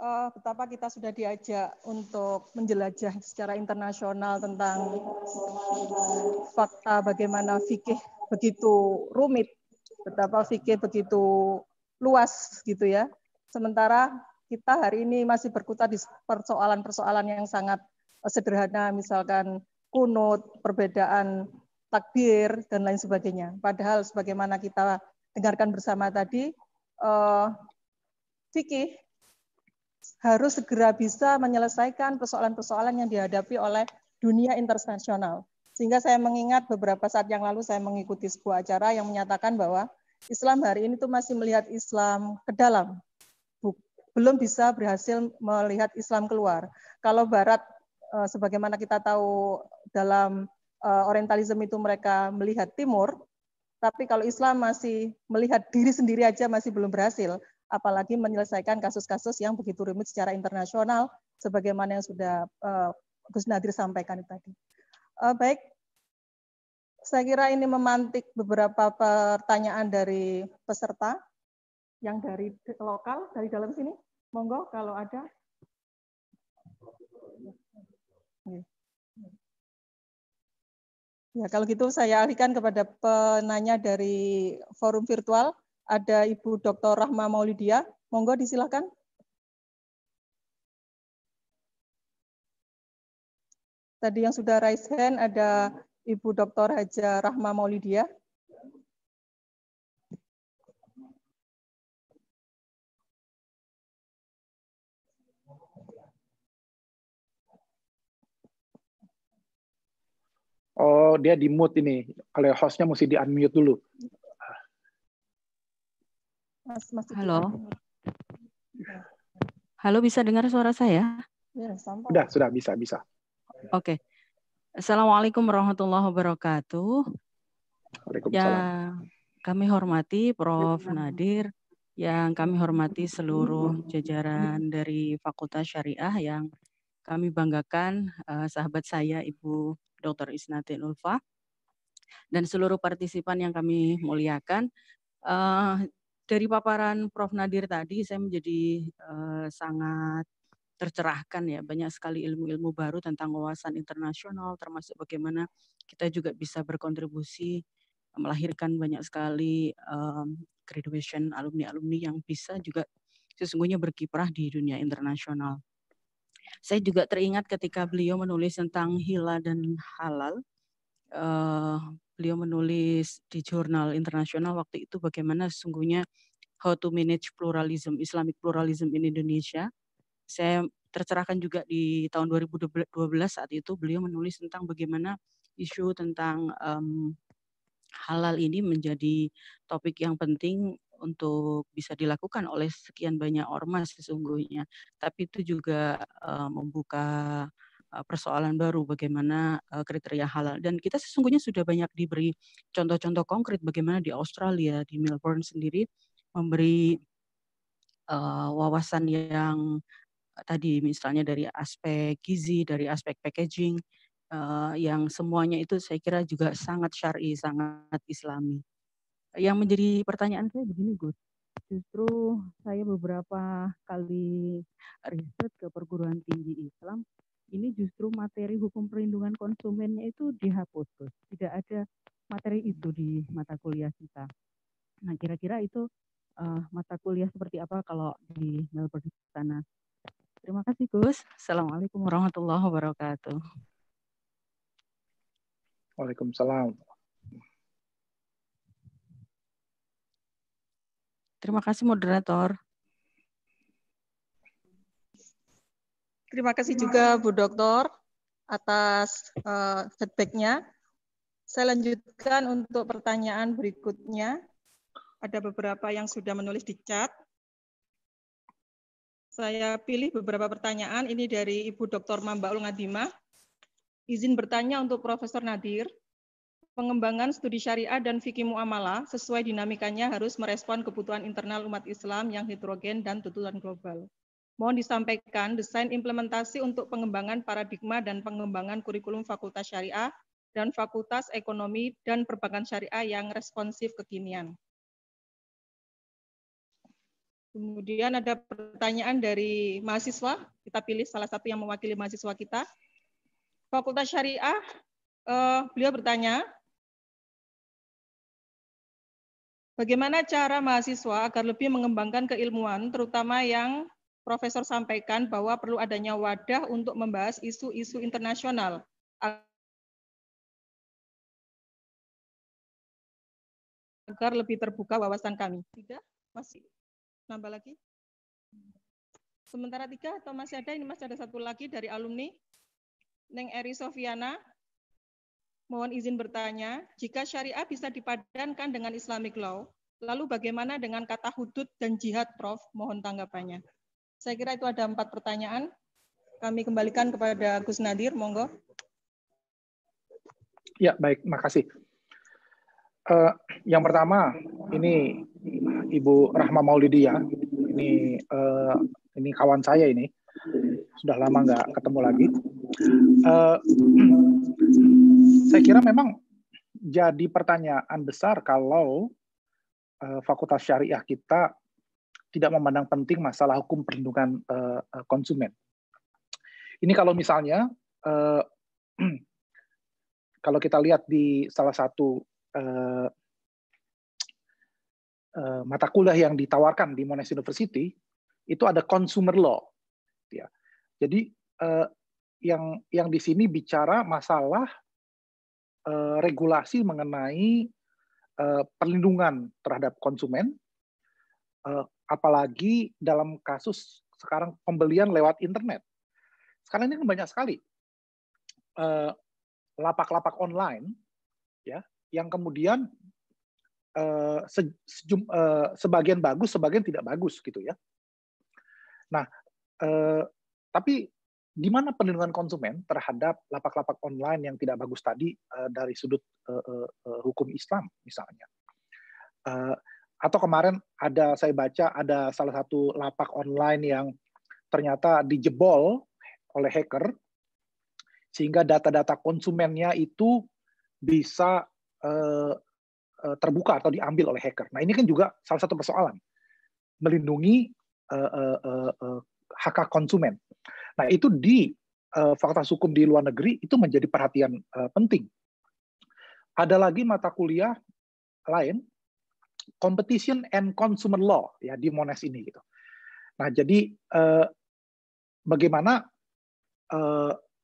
Uh, betapa kita sudah diajak untuk menjelajah secara internasional tentang fakta bagaimana fikih begitu rumit, betapa fikih begitu luas gitu ya. Sementara kita hari ini masih berkutat di persoalan-persoalan yang sangat eh, sederhana, misalkan kunut, perbedaan takbir, dan lain sebagainya. Padahal sebagaimana kita dengarkan bersama tadi, eh, fikih harus segera bisa menyelesaikan persoalan-persoalan yang dihadapi oleh dunia internasional. Sehingga saya mengingat beberapa saat yang lalu saya mengikuti sebuah acara yang menyatakan bahwa Islam hari ini tuh masih melihat Islam ke dalam, belum bisa berhasil melihat Islam keluar. Kalau Barat, eh, sebagaimana kita tahu dalam eh, Orientalisme itu mereka melihat Timur, tapi kalau Islam masih melihat diri sendiri aja masih belum berhasil, apalagi menyelesaikan kasus-kasus yang begitu rumit secara internasional, sebagaimana yang sudah eh, Gus Nadir sampaikan tadi. Baik, Saya kira ini memantik beberapa pertanyaan dari peserta yang dari lokal, dari dalam sini. Monggo kalau ada. Ya, kalau gitu saya alihkan kepada penanya dari forum virtual. Ada Ibu Dr. Rahma Maulidia. Monggo disilakan. Tadi yang sudah raise hand ada Ibu Dr. Haja Rahma Maulidia. Oh, dia di mute ini. Kalau hostnya mesti di unmute dulu. Mas, mas Halo. Halo, bisa dengar suara saya? Ya, sudah, sudah bisa, bisa. Oke. Assalamualaikum warahmatullahi wabarakatuh. Waalaikumsalam. Ya, kami hormati Prof. Nadir, yang kami hormati seluruh jajaran dari Fakultas Syariah yang kami banggakan uh, sahabat saya Ibu Dr. Isnatin Ulfa dan seluruh partisipan yang kami muliakan. Uh, dari paparan Prof. Nadir tadi, saya menjadi uh, sangat tercerahkan ya banyak sekali ilmu-ilmu baru tentang wawasan internasional termasuk bagaimana kita juga bisa berkontribusi melahirkan banyak sekali um, graduation alumni-alumni yang bisa juga sesungguhnya berkiprah di dunia internasional. Saya juga teringat ketika beliau menulis tentang hila dan halal. Uh, beliau menulis di jurnal internasional waktu itu bagaimana sesungguhnya how to manage pluralism, Islamic pluralism in Indonesia saya tercerahkan juga di tahun 2012 saat itu beliau menulis tentang bagaimana isu tentang um, halal ini menjadi topik yang penting untuk bisa dilakukan oleh sekian banyak ormas sesungguhnya. Tapi itu juga uh, membuka uh, persoalan baru bagaimana uh, kriteria halal dan kita sesungguhnya sudah banyak diberi contoh-contoh konkret bagaimana di Australia di Melbourne sendiri memberi uh, wawasan yang tadi misalnya dari aspek gizi, dari aspek packaging, uh, yang semuanya itu saya kira juga sangat syari, sangat islami. Yang menjadi pertanyaan saya begini Gus, justru saya beberapa kali riset ke perguruan tinggi Islam, ini justru materi hukum perlindungan konsumennya itu dihapus Gus. Tidak ada materi itu di mata kuliah kita. Nah kira-kira itu uh, mata kuliah seperti apa kalau di Melbourne sana Terima kasih Gus. Assalamualaikum warahmatullahi wabarakatuh. Waalaikumsalam. Terima kasih moderator. Terima kasih juga Bu Doktor atas uh, feedbacknya. Saya lanjutkan untuk pertanyaan berikutnya. Ada beberapa yang sudah menulis di chat. Saya pilih beberapa pertanyaan. Ini dari Ibu Dr. Mambaul Ngadimah. Izin bertanya untuk Profesor Nadir. Pengembangan studi syariah dan fikih muamalah sesuai dinamikanya harus merespon kebutuhan internal umat Islam yang heterogen dan tuntutan global. Mohon disampaikan desain implementasi untuk pengembangan paradigma dan pengembangan kurikulum Fakultas Syariah dan Fakultas Ekonomi dan Perbankan Syariah yang responsif kekinian. Kemudian ada pertanyaan dari mahasiswa. Kita pilih salah satu yang mewakili mahasiswa kita. Fakultas Syariah, uh, beliau bertanya, bagaimana cara mahasiswa agar lebih mengembangkan keilmuan, terutama yang Profesor sampaikan bahwa perlu adanya wadah untuk membahas isu-isu internasional agar lebih terbuka wawasan kami. Tiga, masih Nambah lagi? Sementara tiga atau masih ada? Ini masih ada satu lagi dari alumni. Neng Eri Sofiana. Mohon izin bertanya, jika syariah bisa dipadankan dengan Islamic law, lalu bagaimana dengan kata hudud dan jihad, Prof? Mohon tanggapannya. Saya kira itu ada empat pertanyaan. Kami kembalikan kepada Gus Nadir, monggo. Ya, baik, makasih. Uh, yang pertama, ini Ibu Rahma Maulidia. Ini uh, ini kawan saya ini. Sudah lama nggak ketemu lagi. Uh, saya kira memang jadi pertanyaan besar kalau uh, Fakultas Syariah kita tidak memandang penting masalah hukum perlindungan uh, konsumen. Ini kalau misalnya uh, kalau kita lihat di salah satu uh, uh, mata kuliah yang ditawarkan di Monash University itu ada consumer law, ya. Jadi uh, yang yang di sini bicara masalah uh, regulasi mengenai uh, perlindungan terhadap konsumen, uh, apalagi dalam kasus sekarang pembelian lewat internet. Sekarang ini kan banyak sekali lapak-lapak online, ya, yang kemudian uh, se, sejum, uh, sebagian bagus, sebagian tidak bagus, gitu ya. Nah, uh, tapi di mana perlindungan konsumen terhadap lapak-lapak online yang tidak bagus tadi uh, dari sudut uh, uh, hukum Islam misalnya. Uh, atau kemarin ada saya baca ada salah satu lapak online yang ternyata dijebol oleh hacker sehingga data-data konsumennya itu bisa uh, uh, terbuka atau diambil oleh hacker. Nah ini kan juga salah satu persoalan melindungi uh, uh, uh, uh, hak hak konsumen. Nah, itu di fakultas hukum di luar negeri itu menjadi perhatian penting. Ada lagi mata kuliah lain competition and consumer law ya di Monash ini gitu. Nah, jadi bagaimana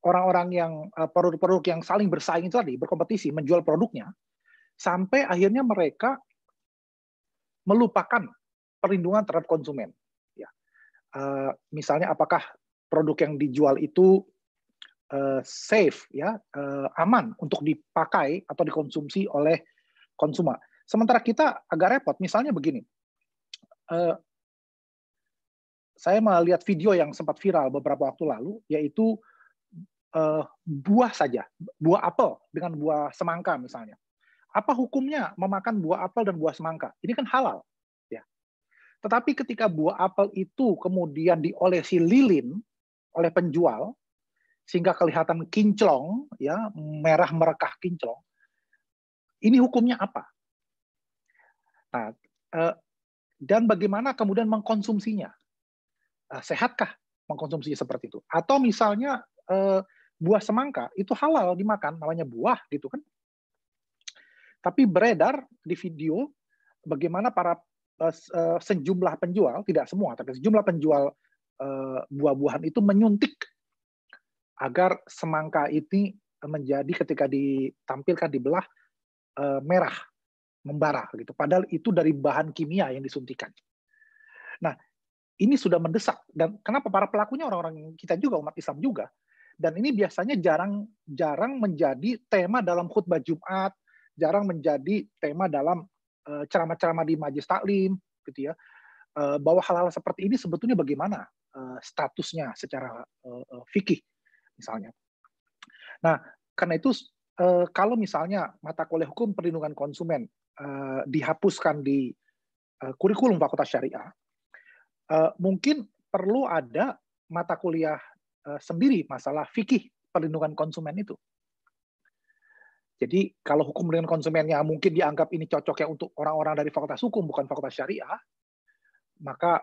orang-orang yang produk-produk uh, yang saling bersaing itu tadi berkompetisi menjual produknya sampai akhirnya mereka melupakan perlindungan terhadap konsumen. Ya, uh, misalnya apakah produk yang dijual itu uh, safe ya aman untuk dipakai atau dikonsumsi oleh konsumen. Sementara kita agak repot. Misalnya begini, saya melihat video yang sempat viral beberapa waktu lalu, yaitu uh, buah saja, buah apel dengan buah semangka misalnya. Apa hukumnya memakan buah apel dan buah semangka? Ini kan halal, ya. Tetapi ketika buah apel itu kemudian diolesi lilin, oleh penjual sehingga kelihatan kinclong ya merah merekah kinclong ini hukumnya apa nah eh, dan bagaimana kemudian mengkonsumsinya eh, sehatkah mengkonsumsi seperti itu atau misalnya buah semangka itu halal dimakan namanya buah gitu kan tapi beredar di video bagaimana para sejumlah penjual tidak semua tapi sejumlah penjual Eh, buah-buahan itu menyuntik agar semangka ini menjadi ketika ditampilkan dibelah eh, merah membara gitu. Padahal itu dari bahan kimia yang disuntikan. Nah, ini sudah mendesak dan kenapa para pelakunya orang-orang kita juga umat Islam juga. Dan ini biasanya jarang jarang menjadi tema dalam khutbah Jumat, jarang menjadi tema dalam eh, ceramah-ceramah di majelis taklim gitu ya. bahwa hal-hal seperti ini sebetulnya bagaimana Eh, statusnya secara fikih misalnya. Nah, karena itu kalau misalnya mata kuliah hukum perlindungan konsumen dihapuskan di kurikulum Fakultas Syariah, mungkin perlu ada mata kuliah sendiri masalah fikih perlindungan konsumen itu. Jadi kalau hukum dengan konsumennya mungkin dianggap ini cocok ya untuk orang-orang dari fakultas hukum bukan fakultas syariah, maka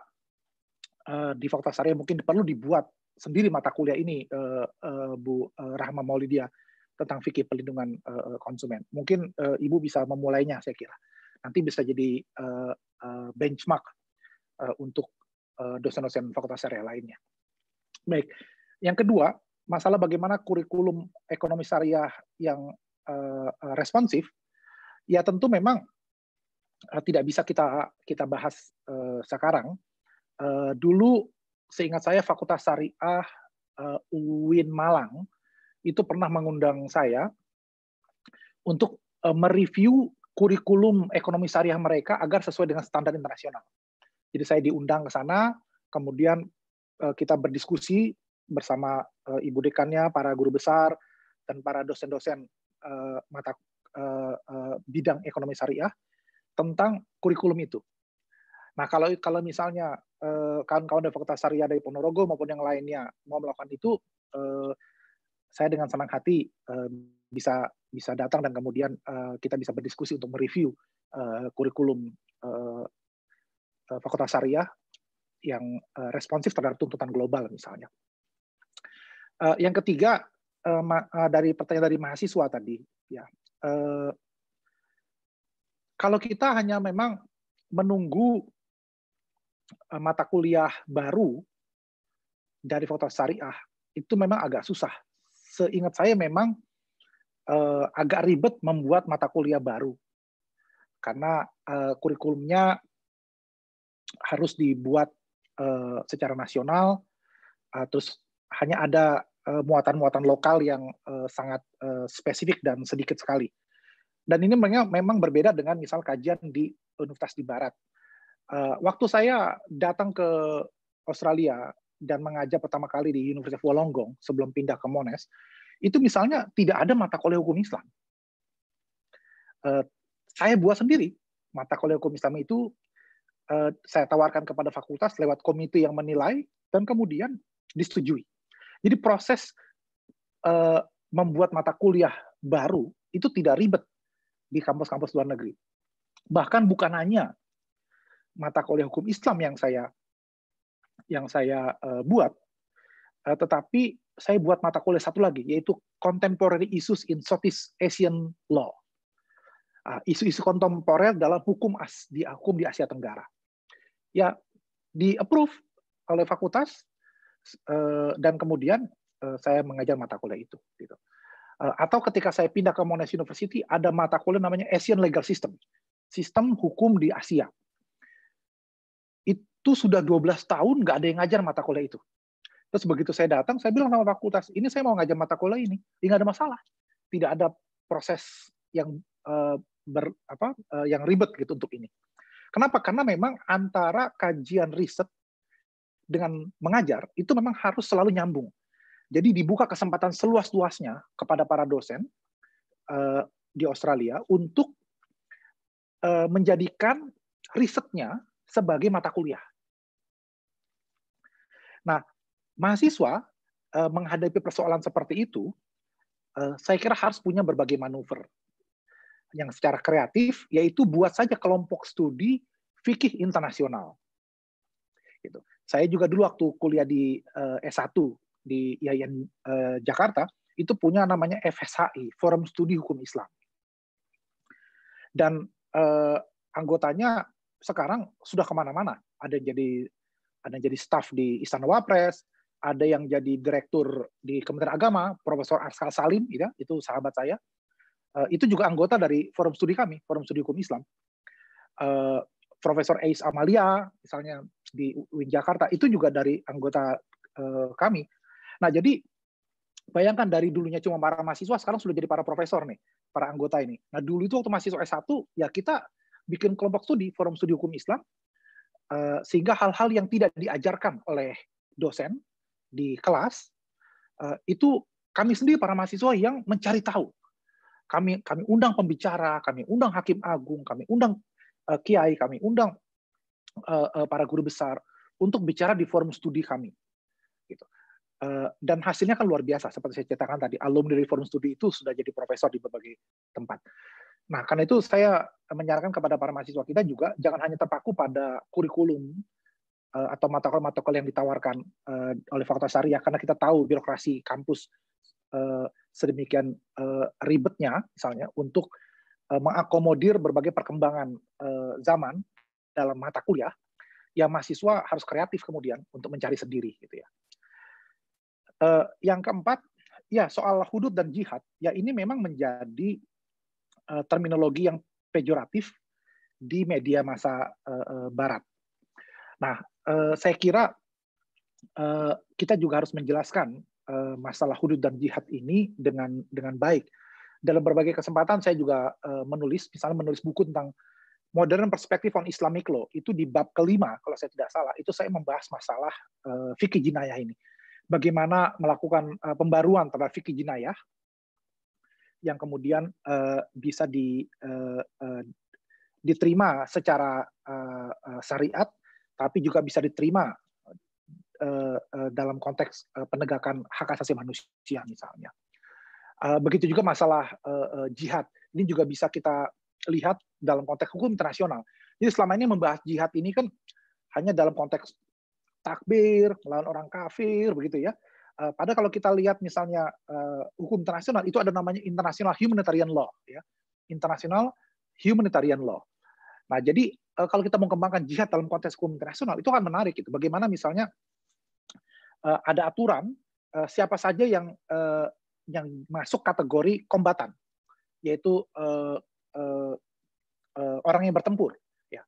Eh, di Fakultas Syariah mungkin perlu dibuat sendiri mata kuliah ini uh, Bu Rahma Maulidia tentang fikih perlindungan konsumen. Mungkin Ibu bisa memulainya saya kira. Nanti bisa jadi benchmark untuk dosen-dosen Fakultas Syariah lainnya. Baik. Yang kedua, masalah bagaimana kurikulum ekonomi syariah yang uh, responsif, ya tentu memang uh, tidak bisa kita kita bahas uh, sekarang uh, dulu seingat saya Fakultas Syariah uh, UIN Malang itu pernah mengundang saya untuk uh, mereview kurikulum ekonomi syariah mereka agar sesuai dengan standar internasional. Jadi saya diundang ke sana, kemudian kita berdiskusi bersama uh, ibu dekannya, para guru besar, dan para dosen-dosen uh, mata uh, uh, bidang ekonomi syariah tentang kurikulum itu. Nah, kalau kalau misalnya kawan-kawan dari Fakultas Syariah dari Ponorogo maupun yang lainnya mau melakukan itu, saya dengan senang hati bisa bisa datang dan kemudian kita bisa berdiskusi untuk mereview kurikulum Fakultas Syariah yang responsif terhadap tuntutan global misalnya. Uh, yang ketiga uh, uh, dari pertanyaan dari mahasiswa tadi, ya uh, kalau kita hanya memang menunggu uh, mata kuliah baru dari Fakultas Syariah itu memang agak susah. Seingat saya memang uh, agak ribet membuat mata kuliah baru karena uh, kurikulumnya harus dibuat uh, secara nasional, uh, terus hanya ada muatan-muatan uh, lokal yang uh, sangat uh, spesifik dan sedikit sekali. Dan ini memang, berbeda dengan misal kajian di universitas di Barat. Waktu saya datang ke Australia dan mengajar pertama kali di Universitas Wollongong sebelum pindah ke Monash, itu misalnya tidak ada mata kuliah hukum Islam. Saya buat sendiri mata kuliah hukum Islam itu saya tawarkan kepada fakultas lewat komite yang menilai dan kemudian disetujui. Jadi proses uh, membuat mata kuliah baru itu tidak ribet di kampus-kampus luar negeri. Bahkan bukan hanya mata kuliah hukum Islam yang saya yang saya uh, buat, uh, tetapi saya buat mata kuliah satu lagi, yaitu Contemporary Issues in Southeast Asian Law. Ah, isu-isu kontemporer dalam hukum as di hukum di Asia Tenggara. Ya, di approve oleh fakultas dan kemudian eh, saya mengajar mata kuliah itu. Gitu. Eh, atau ketika saya pindah ke Monash University, ada mata kuliah namanya Asian Legal System, sistem hukum di Asia. Itu sudah 12 tahun nggak ada yang ngajar mata kuliah itu. Terus begitu saya datang, saya bilang sama fakultas, ini saya mau ngajar mata kuliah ini, ini nggak ada masalah. Tidak ada proses yang ber, apa, yang ribet gitu untuk ini. Kenapa? Karena memang antara kajian riset dengan mengajar itu memang harus selalu nyambung. Jadi dibuka kesempatan seluas-luasnya kepada para dosen uh, di Australia untuk uh, menjadikan risetnya sebagai mata kuliah. Nah, mahasiswa uh, menghadapi persoalan seperti itu, saya kira harus punya berbagai manuver yang secara kreatif, yaitu buat saja kelompok studi fikih internasional. Gitu. Saya juga dulu waktu kuliah di uh, S1 di IAIN uh, Jakarta, itu punya namanya FSHI, Forum Studi Hukum Islam. Dan uh, anggotanya sekarang sudah ke mana-mana. Ada yang jadi ada yang jadi staff di Istana Wapres, ada yang jadi direktur di Kementerian Agama, Profesor Arskal Salim, gitu, itu sahabat saya. Uh, itu juga anggota dari forum studi kami, forum studi hukum Islam. Uh, Profesor Ais Amalia, misalnya di UIN Jakarta, itu juga dari anggota uh, kami. Nah, jadi bayangkan dari dulunya cuma para mahasiswa, sekarang sudah jadi para profesor nih, para anggota ini. Nah, dulu itu waktu mahasiswa S1, ya kita bikin kelompok studi, forum studi hukum Islam, uh, sehingga hal-hal yang tidak diajarkan oleh dosen di kelas uh, itu kami sendiri para mahasiswa yang mencari tahu. Kami kami undang pembicara, kami undang hakim agung, kami undang uh, kiai, kami undang uh, uh, para guru besar untuk bicara di forum studi kami. Gitu. Uh, dan hasilnya kan luar biasa seperti saya ceritakan tadi. Alumni dari forum studi itu sudah jadi profesor di berbagai tempat. Nah, karena itu saya menyarankan kepada para mahasiswa kita juga jangan hanya terpaku pada kurikulum atau mata kuliah-mata kuliah yang ditawarkan oleh Fakultas Syariah karena kita tahu birokrasi kampus sedemikian ribetnya misalnya untuk mengakomodir berbagai perkembangan uh, zaman dalam mata kuliah yang mahasiswa harus kreatif kemudian untuk mencari sendiri gitu ya. Uh, yang keempat ya soal hudud dan jihad ya ini memang menjadi terminologi yang pejoratif di media masa barat. Nah, saya kira kita juga harus menjelaskan masalah hudud dan jihad ini dengan dengan baik. Dalam berbagai kesempatan saya juga uh, menulis, misalnya menulis buku tentang modern perspektif on Islamic law itu di bab kelima kalau saya tidak salah itu saya membahas masalah uh, fikih jinayah ini bagaimana melakukan uh, pembaruan terhadap fikih jinayah yang kemudian bisa di, diterima secara syariat tapi juga bisa diterima dalam konteks penegakan hak asasi manusia misalnya. Uh, begitu juga masalah uh, uh, jihad. Ini juga bisa kita lihat dalam konteks hukum internasional. Jadi selama ini membahas jihad ini kan hanya dalam konteks takbir, melawan orang kafir, begitu ya. Padahal kalau kita lihat misalnya hukum internasional itu ada namanya international humanitarian law, ya, international humanitarian law. Nah jadi kalau kita mau kembangkan jihad dalam konteks hukum internasional itu akan menarik gitu. Bagaimana misalnya ada aturan siapa saja yang yang masuk kategori kombatan, yaitu uh, uh, uh, orang yang bertempur. Ya,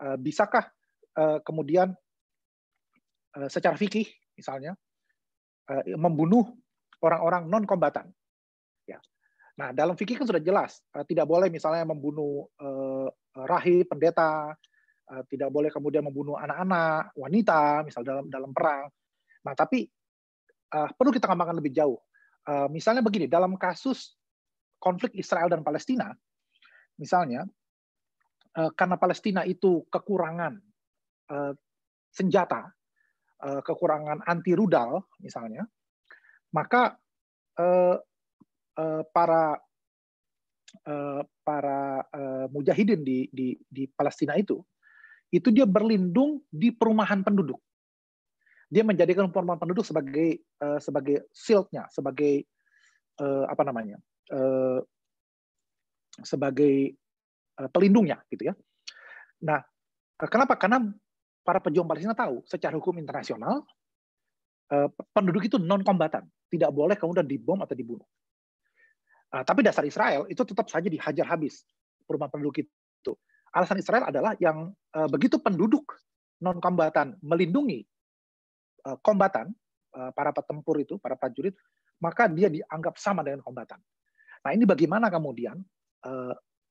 uh, bisakah uh, kemudian uh, secara fikih misalnya Eh, membunuh orang-orang non kombatan. Ya. Nah, dalam fikih kan sudah jelas eh, tidak boleh misalnya membunuh uh, rahib, pendeta, uh, tidak boleh kemudian membunuh anak-anak, wanita, misal dalam dalam perang. Nah, tapi uh, perlu kita kembangkan lebih jauh. Uh, misalnya begini, dalam kasus konflik Israel dan Palestina, misalnya uh, karena Palestina itu kekurangan uh, senjata, kekurangan anti rudal misalnya, maka para para mujahidin di, di di Palestina itu itu dia berlindung di perumahan penduduk. Dia menjadikan perumahan penduduk sebagai uh, sebagai shieldnya, sebagai uh, apa namanya, uh, sebagai uh, pelindungnya, gitu ya. Nah, kenapa? Karena para pejuang Palestina tahu secara hukum internasional eh, penduduk itu non kombatan, tidak boleh kemudian dibom atau dibunuh. Ah, tapi dasar Israel itu tetap saja dihajar habis perumahan penduduk itu. Alasan Israel adalah yang begitu penduduk non kombatan melindungi kombatan para petempur itu, para prajurit, maka dia dianggap sama dengan kombatan. Nah ini bagaimana kemudian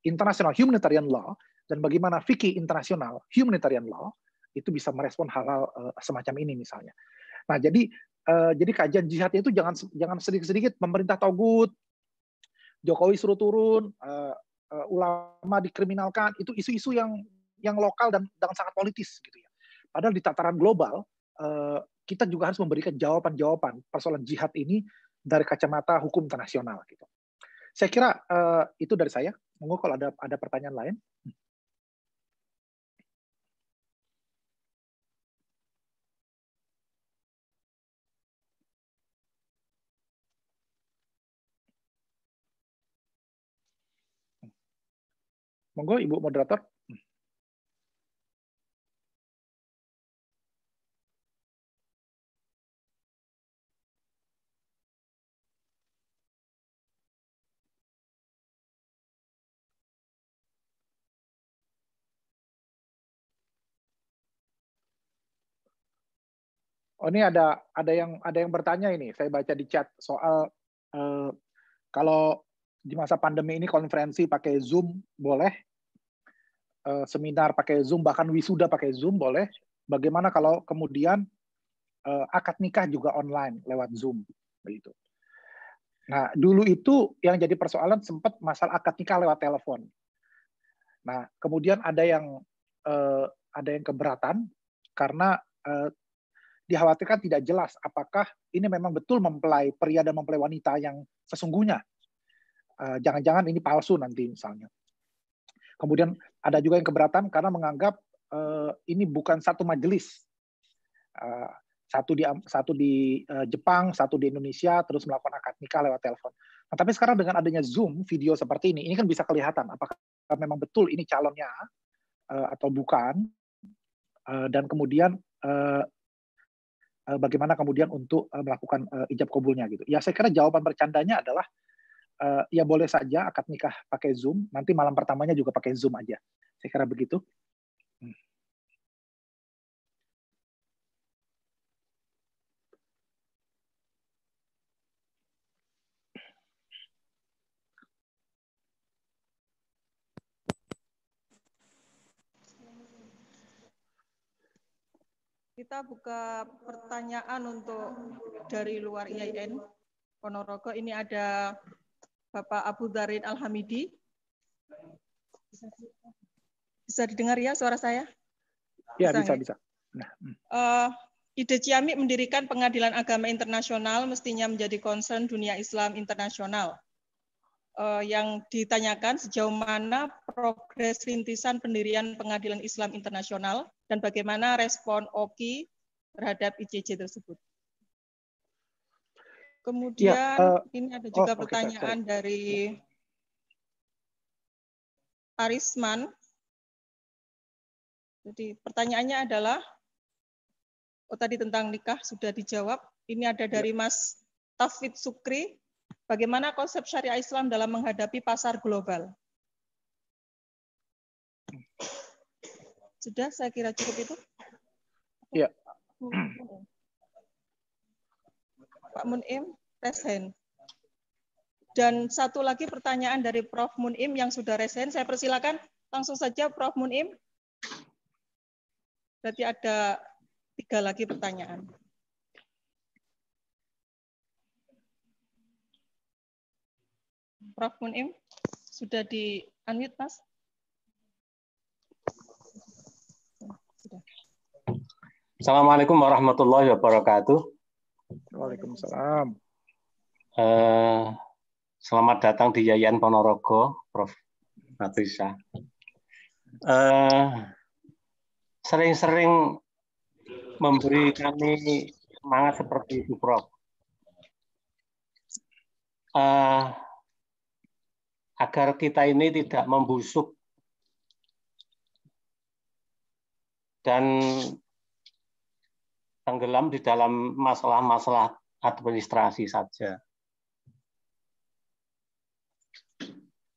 international humanitarian law dan bagaimana fikih internasional humanitarian law itu bisa merespon hal-hal semacam ini misalnya. Nah, jadi jadi kajian jihad itu jangan jangan sedikit-sedikit pemerintah togut, Jokowi suruh turun, ulama dikriminalkan, itu isu-isu yang yang lokal dan dan sangat politis gitu ya. Padahal di tataran global kita juga harus memberikan jawaban-jawaban persoalan jihad ini dari kacamata hukum internasional gitu. Saya kira uh, itu dari saya. Monggo kalau ada ada pertanyaan lain. Monggo Ibu moderator. Oh ini ada ada yang ada yang bertanya ini. Saya baca di chat soal uh, kalau di masa pandemi ini konferensi pakai Zoom boleh Eh, seminar pakai Zoom, bahkan wisuda pakai Zoom boleh. Bagaimana kalau kemudian uh, akad nikah juga online lewat Zoom, begitu. Nah, dulu itu yang jadi persoalan sempat masalah akad nikah lewat telepon. Nah, kemudian ada yang uh, ada yang keberatan karena uh, dikhawatirkan tidak jelas apakah ini memang betul mempelai pria dan mempelai wanita yang sesungguhnya. Jangan-jangan uh, ini palsu nanti misalnya. Kemudian ada juga yang keberatan karena menganggap uh, ini bukan satu majelis. Uh, satu di satu di Jepang, satu di Indonesia, terus melakukan akad nikah lewat telepon. Nah, tapi sekarang dengan adanya Zoom video seperti ini, ini kan bisa kelihatan apakah memang betul ini calonnya atau bukan, dan kemudian bagaimana kemudian untuk uh, melakukan uh, ijab kabulnya gitu. Ya saya kira jawaban bercandanya adalah ya boleh saja akad nikah pakai Zoom, nanti malam pertamanya juga pakai Zoom aja. Saya kira begitu. Kita buka pertanyaan untuk dari luar IAIN. Ponorogo ini ada Bapak Abu Darin Alhamidi. Bisa didengar ya suara saya? Ya, bisa, bisa. bisa. Nah. Uh, ide Ciamik mendirikan pengadilan agama internasional mestinya menjadi concern dunia Islam internasional. Uh, yang ditanyakan sejauh mana progres rintisan pendirian pengadilan Islam internasional dan bagaimana respon OKI terhadap ICC tersebut. Kemudian ya, uh, ini ada juga oh, pertanyaan okay, dari Arisman. Jadi pertanyaannya adalah Oh tadi tentang nikah sudah dijawab. Ini ada dari ya. Mas Tafid Sukri. Bagaimana konsep syariah Islam dalam menghadapi pasar global? Sudah, saya kira cukup itu. Ya. Pak Munim, resen. Dan satu lagi pertanyaan dari Prof. Munim yang sudah resen. Saya persilakan langsung saja Prof. Munim. Berarti ada Tiga lagi pertanyaan. Prof. Munim, sudah di unmute, Mas? Sudah. Assalamualaikum warahmatullahi wabarakatuh. Waalaikumsalam. Uh, selamat datang di Yayan Ponorogo, Prof. Natrisa. Uh, sering-sering memberi kami semangat seperti itu, Prof. Uh, agar kita ini tidak membusuk dan tenggelam di dalam masalah-masalah administrasi saja.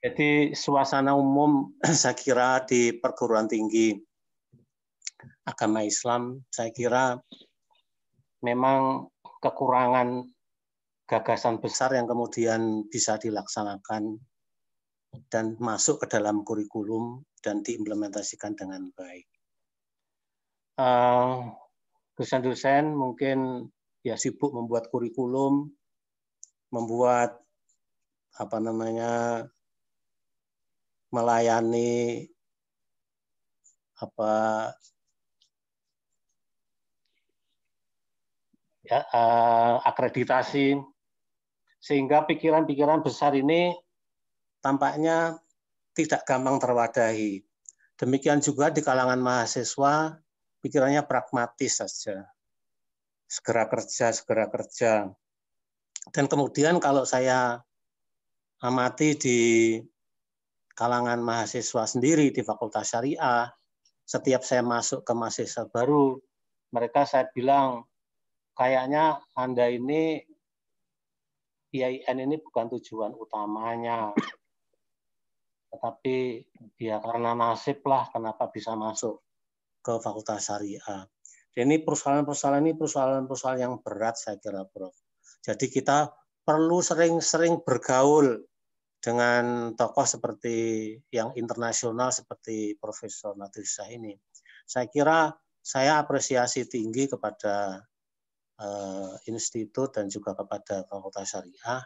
Jadi suasana umum saya kira di perguruan tinggi agama Islam, saya kira memang kekurangan gagasan besar yang kemudian bisa dilaksanakan dan masuk ke dalam kurikulum dan diimplementasikan dengan baik. Eh, dosen-dosen mungkin ya sibuk membuat kurikulum, membuat apa namanya melayani apa ya, uh, akreditasi sehingga pikiran-pikiran besar ini tampaknya tidak gampang terwadahi. Demikian juga di kalangan mahasiswa pikirannya pragmatis saja. Segera kerja, segera kerja. Dan kemudian kalau saya amati di kalangan mahasiswa sendiri di Fakultas Syariah, setiap saya masuk ke mahasiswa baru, mereka saya bilang, kayaknya Anda ini IAIN ini bukan tujuan utamanya. Tetapi ya karena nasib lah kenapa bisa masuk ke Fakultas Syariah. Dan ini persoalan-persoalan ini persoalan-persoalan yang berat saya kira Prof. Jadi kita perlu sering-sering bergaul dengan tokoh seperti yang internasional seperti Profesor Natrisah ini. Saya kira saya apresiasi tinggi kepada uh, institut dan juga kepada Fakultas Syariah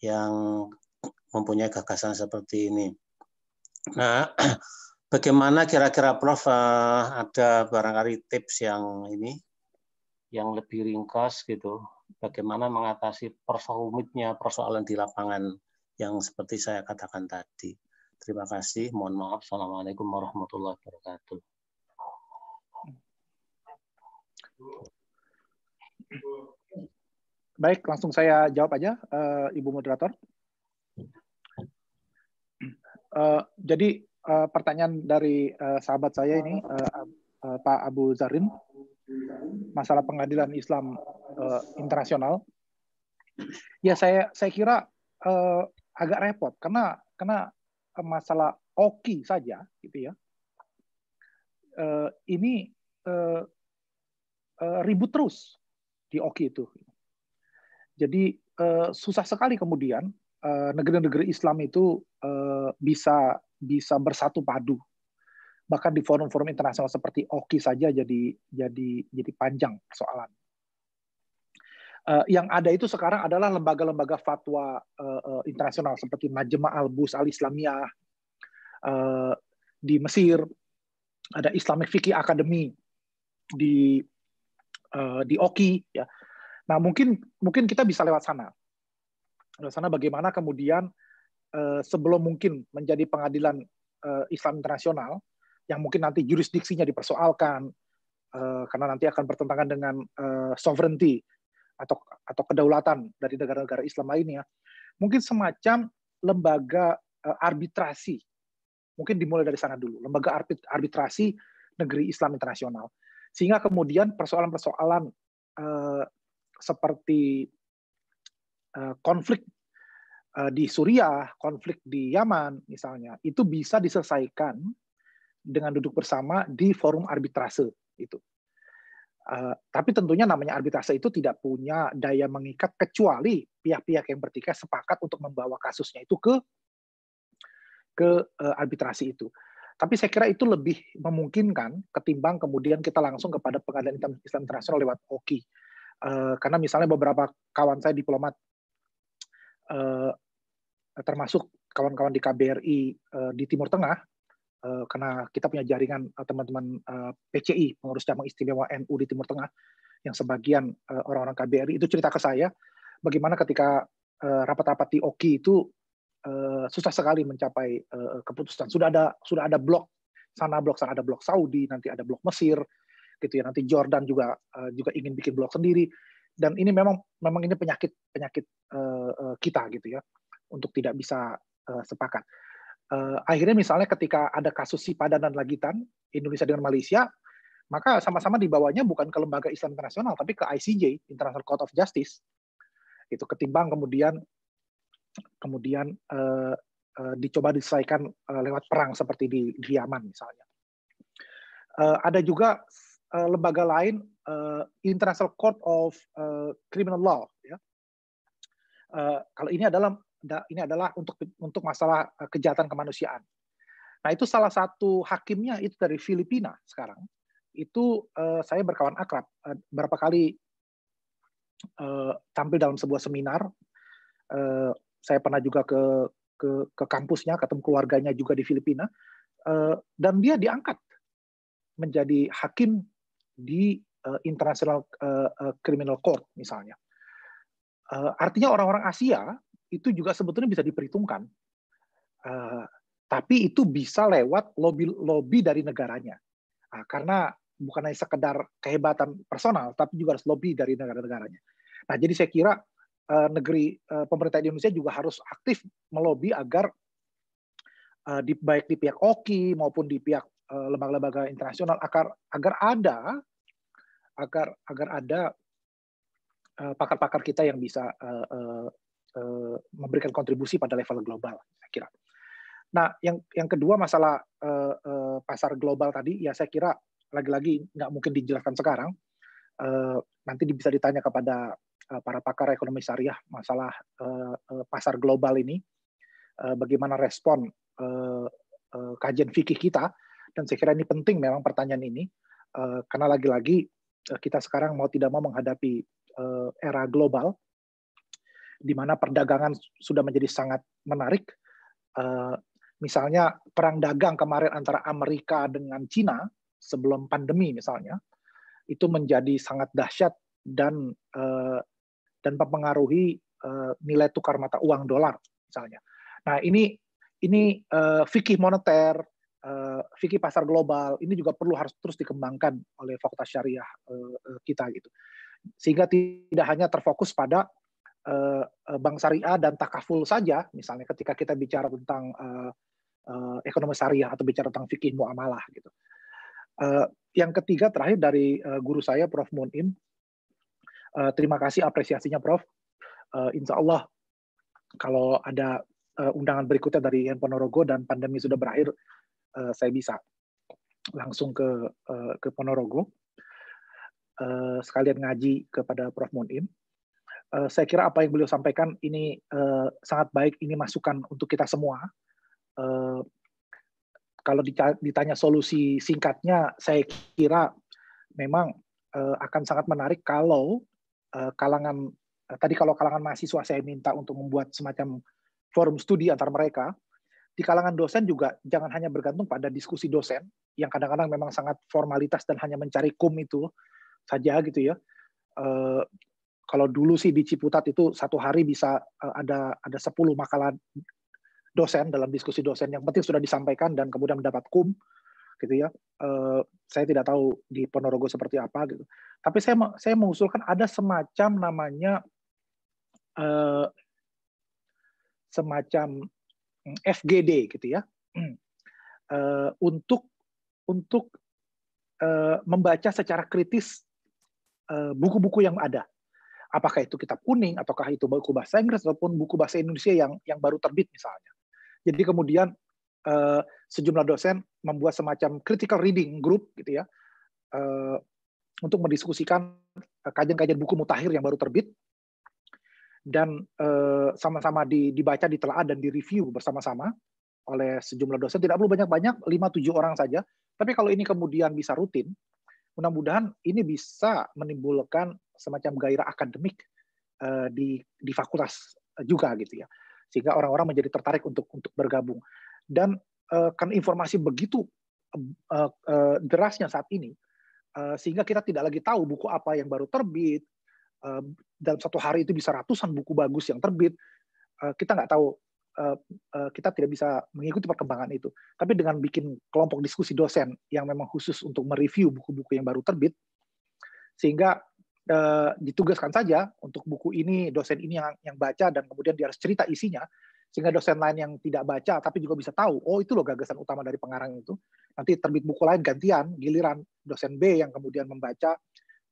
yang mempunyai gagasan seperti ini. Nah, bagaimana kira-kira Prof uh, ada barangkali tips yang ini yang lebih ringkas gitu, bagaimana mengatasi persoalannya persoalan di lapangan yang seperti saya katakan tadi. Terima kasih. Mohon maaf. Assalamualaikum warahmatullahi wabarakatuh. Baik, langsung saya jawab aja, uh, Ibu Moderator. Uh, jadi uh, pertanyaan dari uh, sahabat saya ini, uh, uh, Pak Abu Zarin, masalah pengadilan Islam uh, internasional. Ya saya saya kira uh, agak repot karena karena masalah oki saja, gitu ya. Uh, ini uh, uh, ribut terus di oki itu. Jadi uh, susah sekali kemudian eh, negeri-negeri uh, Islam itu uh, bisa bisa bersatu padu. Bahkan di forum-forum internasional seperti OKI saja jadi jadi jadi panjang persoalan. Uh, yang ada itu sekarang adalah lembaga-lembaga fatwa internasional seperti Majma' al-Bus al-Islamiyah uh, di Mesir, ada Islamic Fiqh Academy di di OKI ya. Nah mungkin mungkin kita bisa lewat sana. Lewat sana bagaimana kemudian uh, sebelum mungkin menjadi pengadilan uh, Islam internasional yang mungkin nanti jurisdiksinya dipersoalkan uh, karena nanti akan bertentangan dengan sovereignty atau atau kedaulatan dari negara-negara Islam lainnya. Mungkin semacam lembaga arbitrasi. Mungkin dimulai dari sana dulu, lembaga arbitrasi negeri Islam internasional. Sehingga kemudian persoalan-persoalan seperti konflik uh, di Suriah, konflik di Yaman misalnya, itu bisa diselesaikan dengan duduk bersama di forum arbitrase itu. Uh, tapi tentunya namanya arbitrase itu tidak punya daya mengikat kecuali pihak-pihak yang bertikai sepakat untuk membawa kasusnya itu ke ke uh, arbitrasi itu. Tapi saya kira itu lebih memungkinkan ketimbang kemudian kita langsung kepada pengadilan Islam internasional lewat OKI. Karena misalnya beberapa kawan saya diplomat, uh, termasuk kawan-kawan di KBRI uh, di Timur Tengah, uh, karena kita punya jaringan teman-teman uh, PCI, pengurus cabang istimewa NU di Timur Tengah, yang sebagian orang-orang KBRI itu cerita ke saya, bagaimana ketika rapat-rapat di OKI itu uh, susah sekali mencapai uh, keputusan. Sudah ada sudah ada blok sana blok sana ada blok Saudi, nanti ada blok Mesir, gitu ya. Nanti Jordan juga uh, juga ingin bikin blok sendiri. Dan ini memang memang ini penyakit penyakit uh, kita gitu ya untuk tidak bisa uh, sepakat. Uh, akhirnya misalnya ketika ada kasus Sipadan dan Lagitan Indonesia dengan Malaysia, maka sama-sama dibawanya bukan ke lembaga Islam internasional tapi ke ICJ International Court of Justice. Itu ketimbang kemudian kemudian uh, uh, dicoba diselesaikan uh, lewat perang seperti di, di Yaman misalnya. Uh, ada juga uh, lembaga lain uh, International Court of uh, Criminal Law ya. Uh, kalau ini adalah ini adalah untuk untuk masalah kejahatan kemanusiaan. Nah, itu salah satu hakimnya itu dari Filipina sekarang. Itu uh, saya berkawan akrab uh, berapa kali uh, tampil dalam sebuah seminar uh, saya pernah juga ke ke, ke kampusnya, ketemu keluarganya juga di Filipina, uh, dan dia diangkat menjadi hakim di uh, International uh, Criminal Court misalnya. Uh, artinya orang-orang Asia itu juga sebetulnya bisa diperhitungkan, uh, tapi itu bisa lewat lobby lobby dari negaranya, uh, karena bukan hanya sekedar kehebatan personal, tapi juga harus lobby dari negara-negaranya. Nah, jadi saya kira uh, negeri uh, pemerintah Indonesia juga harus aktif melobi agar uh, di, baik di pihak OKI maupun di pihak lembaga-lembaga uh, internasional agar agar ada agar agar ada pakar-pakar uh, kita yang bisa uh, uh, uh, memberikan kontribusi pada level global, saya kira. Nah, yang yang kedua masalah uh, uh, pasar global tadi, ya saya kira lagi-lagi nggak mungkin dijelaskan sekarang. Uh, nanti bisa ditanya kepada Eh, para pakar ekonomi syariah masalah uh, uh, pasar global ini, uh, bagaimana respon uh, uh, kajian fikih kita, dan saya kira ini penting memang pertanyaan ini, uh, karena lagi-lagi uh, kita sekarang mau tidak mau menghadapi uh, era global, di mana perdagangan sudah menjadi sangat menarik. Uh, misalnya perang dagang kemarin antara Amerika dengan Cina sebelum pandemi misalnya, itu menjadi sangat dahsyat dan dan mempengaruhi uh, nilai tukar mata uang dolar misalnya. Nah ini ini fikih moneter, fikih pasar global ini juga perlu harus terus dikembangkan oleh fakultas syariah uh, kita gitu, sehingga tidak hanya terfokus pada bank syariah dan takaful saja, misalnya ketika kita bicara tentang ekonomi syariah atau bicara tentang fikih muamalah gitu. Yang ketiga terakhir dari guru saya Prof Munim terima kasih apresiasinya, Prof. Insya Allah kalau ada undangan berikutnya dari Yan Ponorogo dan pandemi sudah berakhir, uh, saya bisa langsung ke uh, ke Ponorogo uh, sekalian ngaji kepada Prof. Munim. Uh, saya kira apa yang beliau sampaikan ini uh, sangat baik, ini masukan untuk kita semua. Uh, kalau ditanya solusi singkatnya, saya kira memang uh, akan sangat menarik kalau Eh, kalangan tadi kalau kalangan mahasiswa saya minta untuk membuat semacam forum studi antar mereka, di kalangan dosen juga jangan hanya bergantung pada diskusi dosen yang kadang-kadang memang sangat formalitas dan hanya mencari kum itu saja gitu ya. Uh, kalau dulu sih di Ciputat itu satu hari bisa uh, ada ada 10 makalah dosen dalam diskusi dosen yang penting sudah disampaikan dan kemudian mendapat kum gitu ya. Uh, saya tidak tahu di Ponorogo seperti apa gitu. Tapi saya saya mengusulkan ada semacam namanya semacam FGD gitu ya uh, untuk untuk uh, membaca secara kritis buku-buku uh, yang ada. Apakah itu kitab kuning, ataukah itu buku bahasa Inggris ataupun buku bahasa Indonesia yang yang baru terbit misalnya. Jadi kemudian sejumlah dosen membuat semacam critical reading group gitu ya untuk mendiskusikan kajian-kajian buku mutakhir yang baru terbit dan sama-sama uh, dibaca, ditelaah dan direview bersama-sama oleh sejumlah dosen. Tidak perlu banyak-banyak, 5-7 orang saja. Tapi kalau ini kemudian bisa rutin, mudah-mudahan ini bisa menimbulkan semacam gairah akademik uh, di di fakultas juga gitu ya. Sehingga orang-orang menjadi tertarik untuk untuk bergabung. Dan kan informasi begitu derasnya saat ini, sehingga kita tidak lagi tahu buku apa yang baru terbit. Uh, dalam satu hari itu bisa ratusan buku bagus yang terbit. Uh, kita nggak tahu, uh, kita tidak bisa mengikuti perkembangan itu. Tapi dengan bikin kelompok diskusi dosen yang memang khusus untuk mereview buku-buku yang baru terbit, sehingga ditugaskan saja untuk buku ini dosen ini yang yang baca dan kemudian dia harus cerita isinya sehingga dosen lain yang tidak baca tapi juga bisa tahu oh itu loh gagasan utama dari pengarang itu nanti terbit buku lain gantian giliran dosen B yang kemudian membaca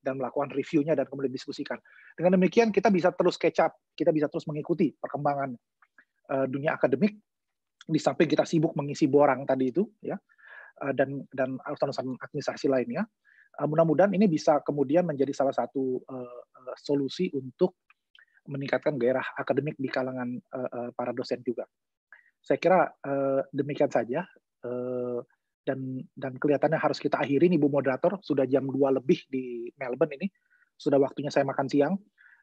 dan melakukan reviewnya dan kemudian diskusikan dengan demikian kita bisa terus catch up kita bisa terus mengikuti perkembangan uh, dunia akademik di samping kita sibuk mengisi borang tadi itu ya uh, dan dan urusan administrasi lainnya uh, mudah-mudahan ini bisa kemudian menjadi salah satu solusi untuk meningkatkan gairah akademik di kalangan para dosen juga. Saya kira demikian saja dan dan kelihatannya harus kita akhiri nih Bu moderator sudah jam 2 lebih di Melbourne ini sudah waktunya saya makan siang.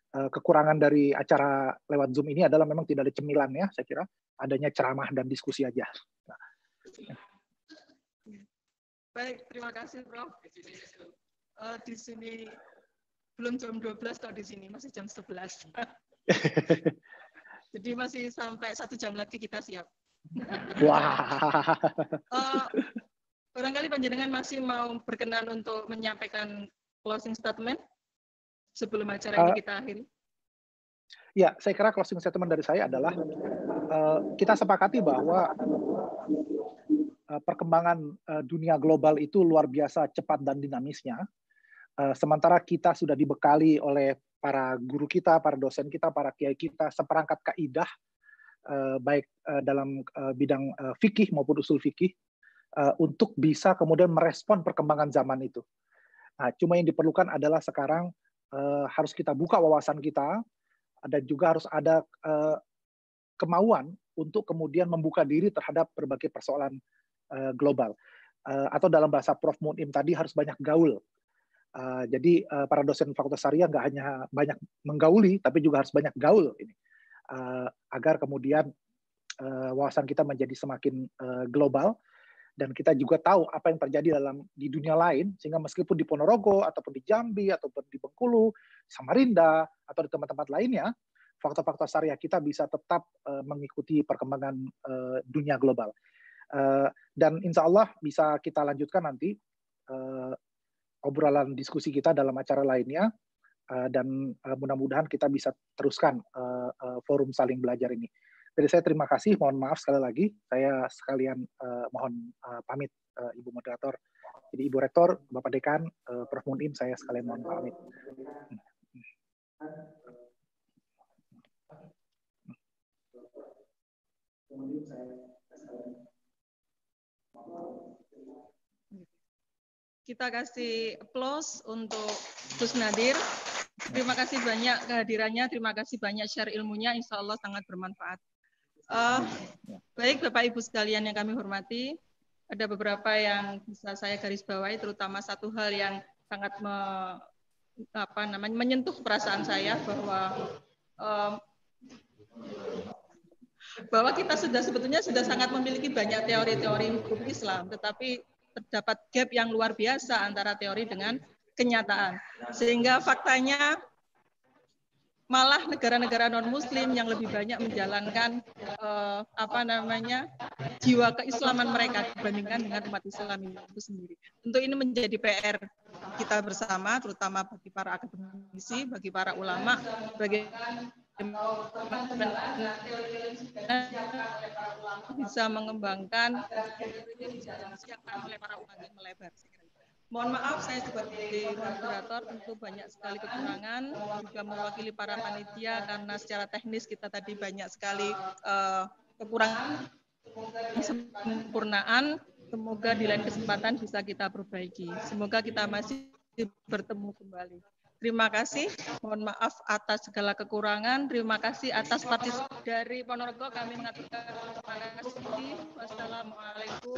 Uh, kekurangan dari acara lewat Zoom ini adalah memang tidak ada cemilan ya saya kira adanya ceramah dan diskusi aja. Nah. Baik, terima kasih Prof. Uh, di sini belum jam 12 kalau di sini, masih jam 11. Jadi masih sampai satu jam lagi kita siap. Wah. uh, barangkali panjenengan masih mau berkenan untuk menyampaikan closing statement sebelum acara uh, ini kita akhiri. Ya, saya kira closing statement dari saya adalah uh, kita sepakati bahwa uh, perkembangan uh, dunia global itu luar biasa cepat dan dinamisnya Eh, sementara kita sudah dibekali oleh para guru kita, para dosen kita, para kiai kita seperangkat kaidah eh, baik eh, dalam bidang fikih maupun usul fikih untuk bisa kemudian merespon perkembangan zaman itu. Nah, cuma yang diperlukan adalah sekarang harus kita buka wawasan kita dan juga harus ada kemauan untuk kemudian membuka diri terhadap berbagai persoalan global. Atau dalam bahasa Prof. Munim tadi harus banyak gaul jadi para dosen Fakultas Syariah nggak hanya banyak menggauli, tapi juga harus banyak gaul ini uh, agar kemudian uh, wawasan kita menjadi semakin uh, global dan kita juga tahu apa yang terjadi dalam di dunia lain sehingga meskipun di Ponorogo ataupun di Jambi ataupun di Bengkulu, Samarinda atau di tempat-tempat lainnya, faktor-faktor syariah kita bisa tetap uh, mengikuti perkembangan uh, dunia global. Uh, dan insya Allah bisa kita lanjutkan nanti uh, obrolan diskusi kita dalam acara lainnya dan uh, mudah-mudahan kita bisa teruskan uh, forum saling belajar ini. Jadi saya terima kasih, mohon maaf sekali lagi, saya sekalian mohon pamit Ibu Moderator. Jadi Ibu Rektor, Bapak Dekan, Prof. Munim, saya sekalian mohon pamit. Kita kasih applause untuk Gus Nadir. Terima kasih banyak kehadirannya, terima kasih banyak share ilmunya, insya Allah sangat bermanfaat. Uh, baik Bapak Ibu sekalian yang kami hormati, ada beberapa yang bisa saya garis bawahi, terutama satu hal yang sangat me, apa namanya menyentuh perasaan saya bahwa um, bahwa kita sudah sebetulnya sudah sangat memiliki banyak teori-teori hukum Islam, tetapi terdapat gap yang luar biasa antara teori dengan kenyataan. Sehingga faktanya malah negara-negara non muslim yang lebih banyak menjalankan uh, apa namanya jiwa keislaman mereka dibandingkan dengan umat Islam itu sendiri. Tentu ini menjadi PR kita bersama terutama bagi para akademisi, bagi para ulama, bagi bisa mengembangkan disiapkan oleh para ulama melebar. Mohon maaf saya sebagai moderator tentu banyak sekali kekurangan juga mewakili para panitia karena secara teknis kita tadi banyak sekali uh, kekurangan sempurnaan. Semoga di lain kesempatan bisa kita perbaiki. Semoga kita masih bertemu kembali. Terima kasih. Mohon maaf atas segala kekurangan. Terima kasih atas partisipasi dari Ponorogo. Kami mengatakan terima kasih. Wassalamualaikum.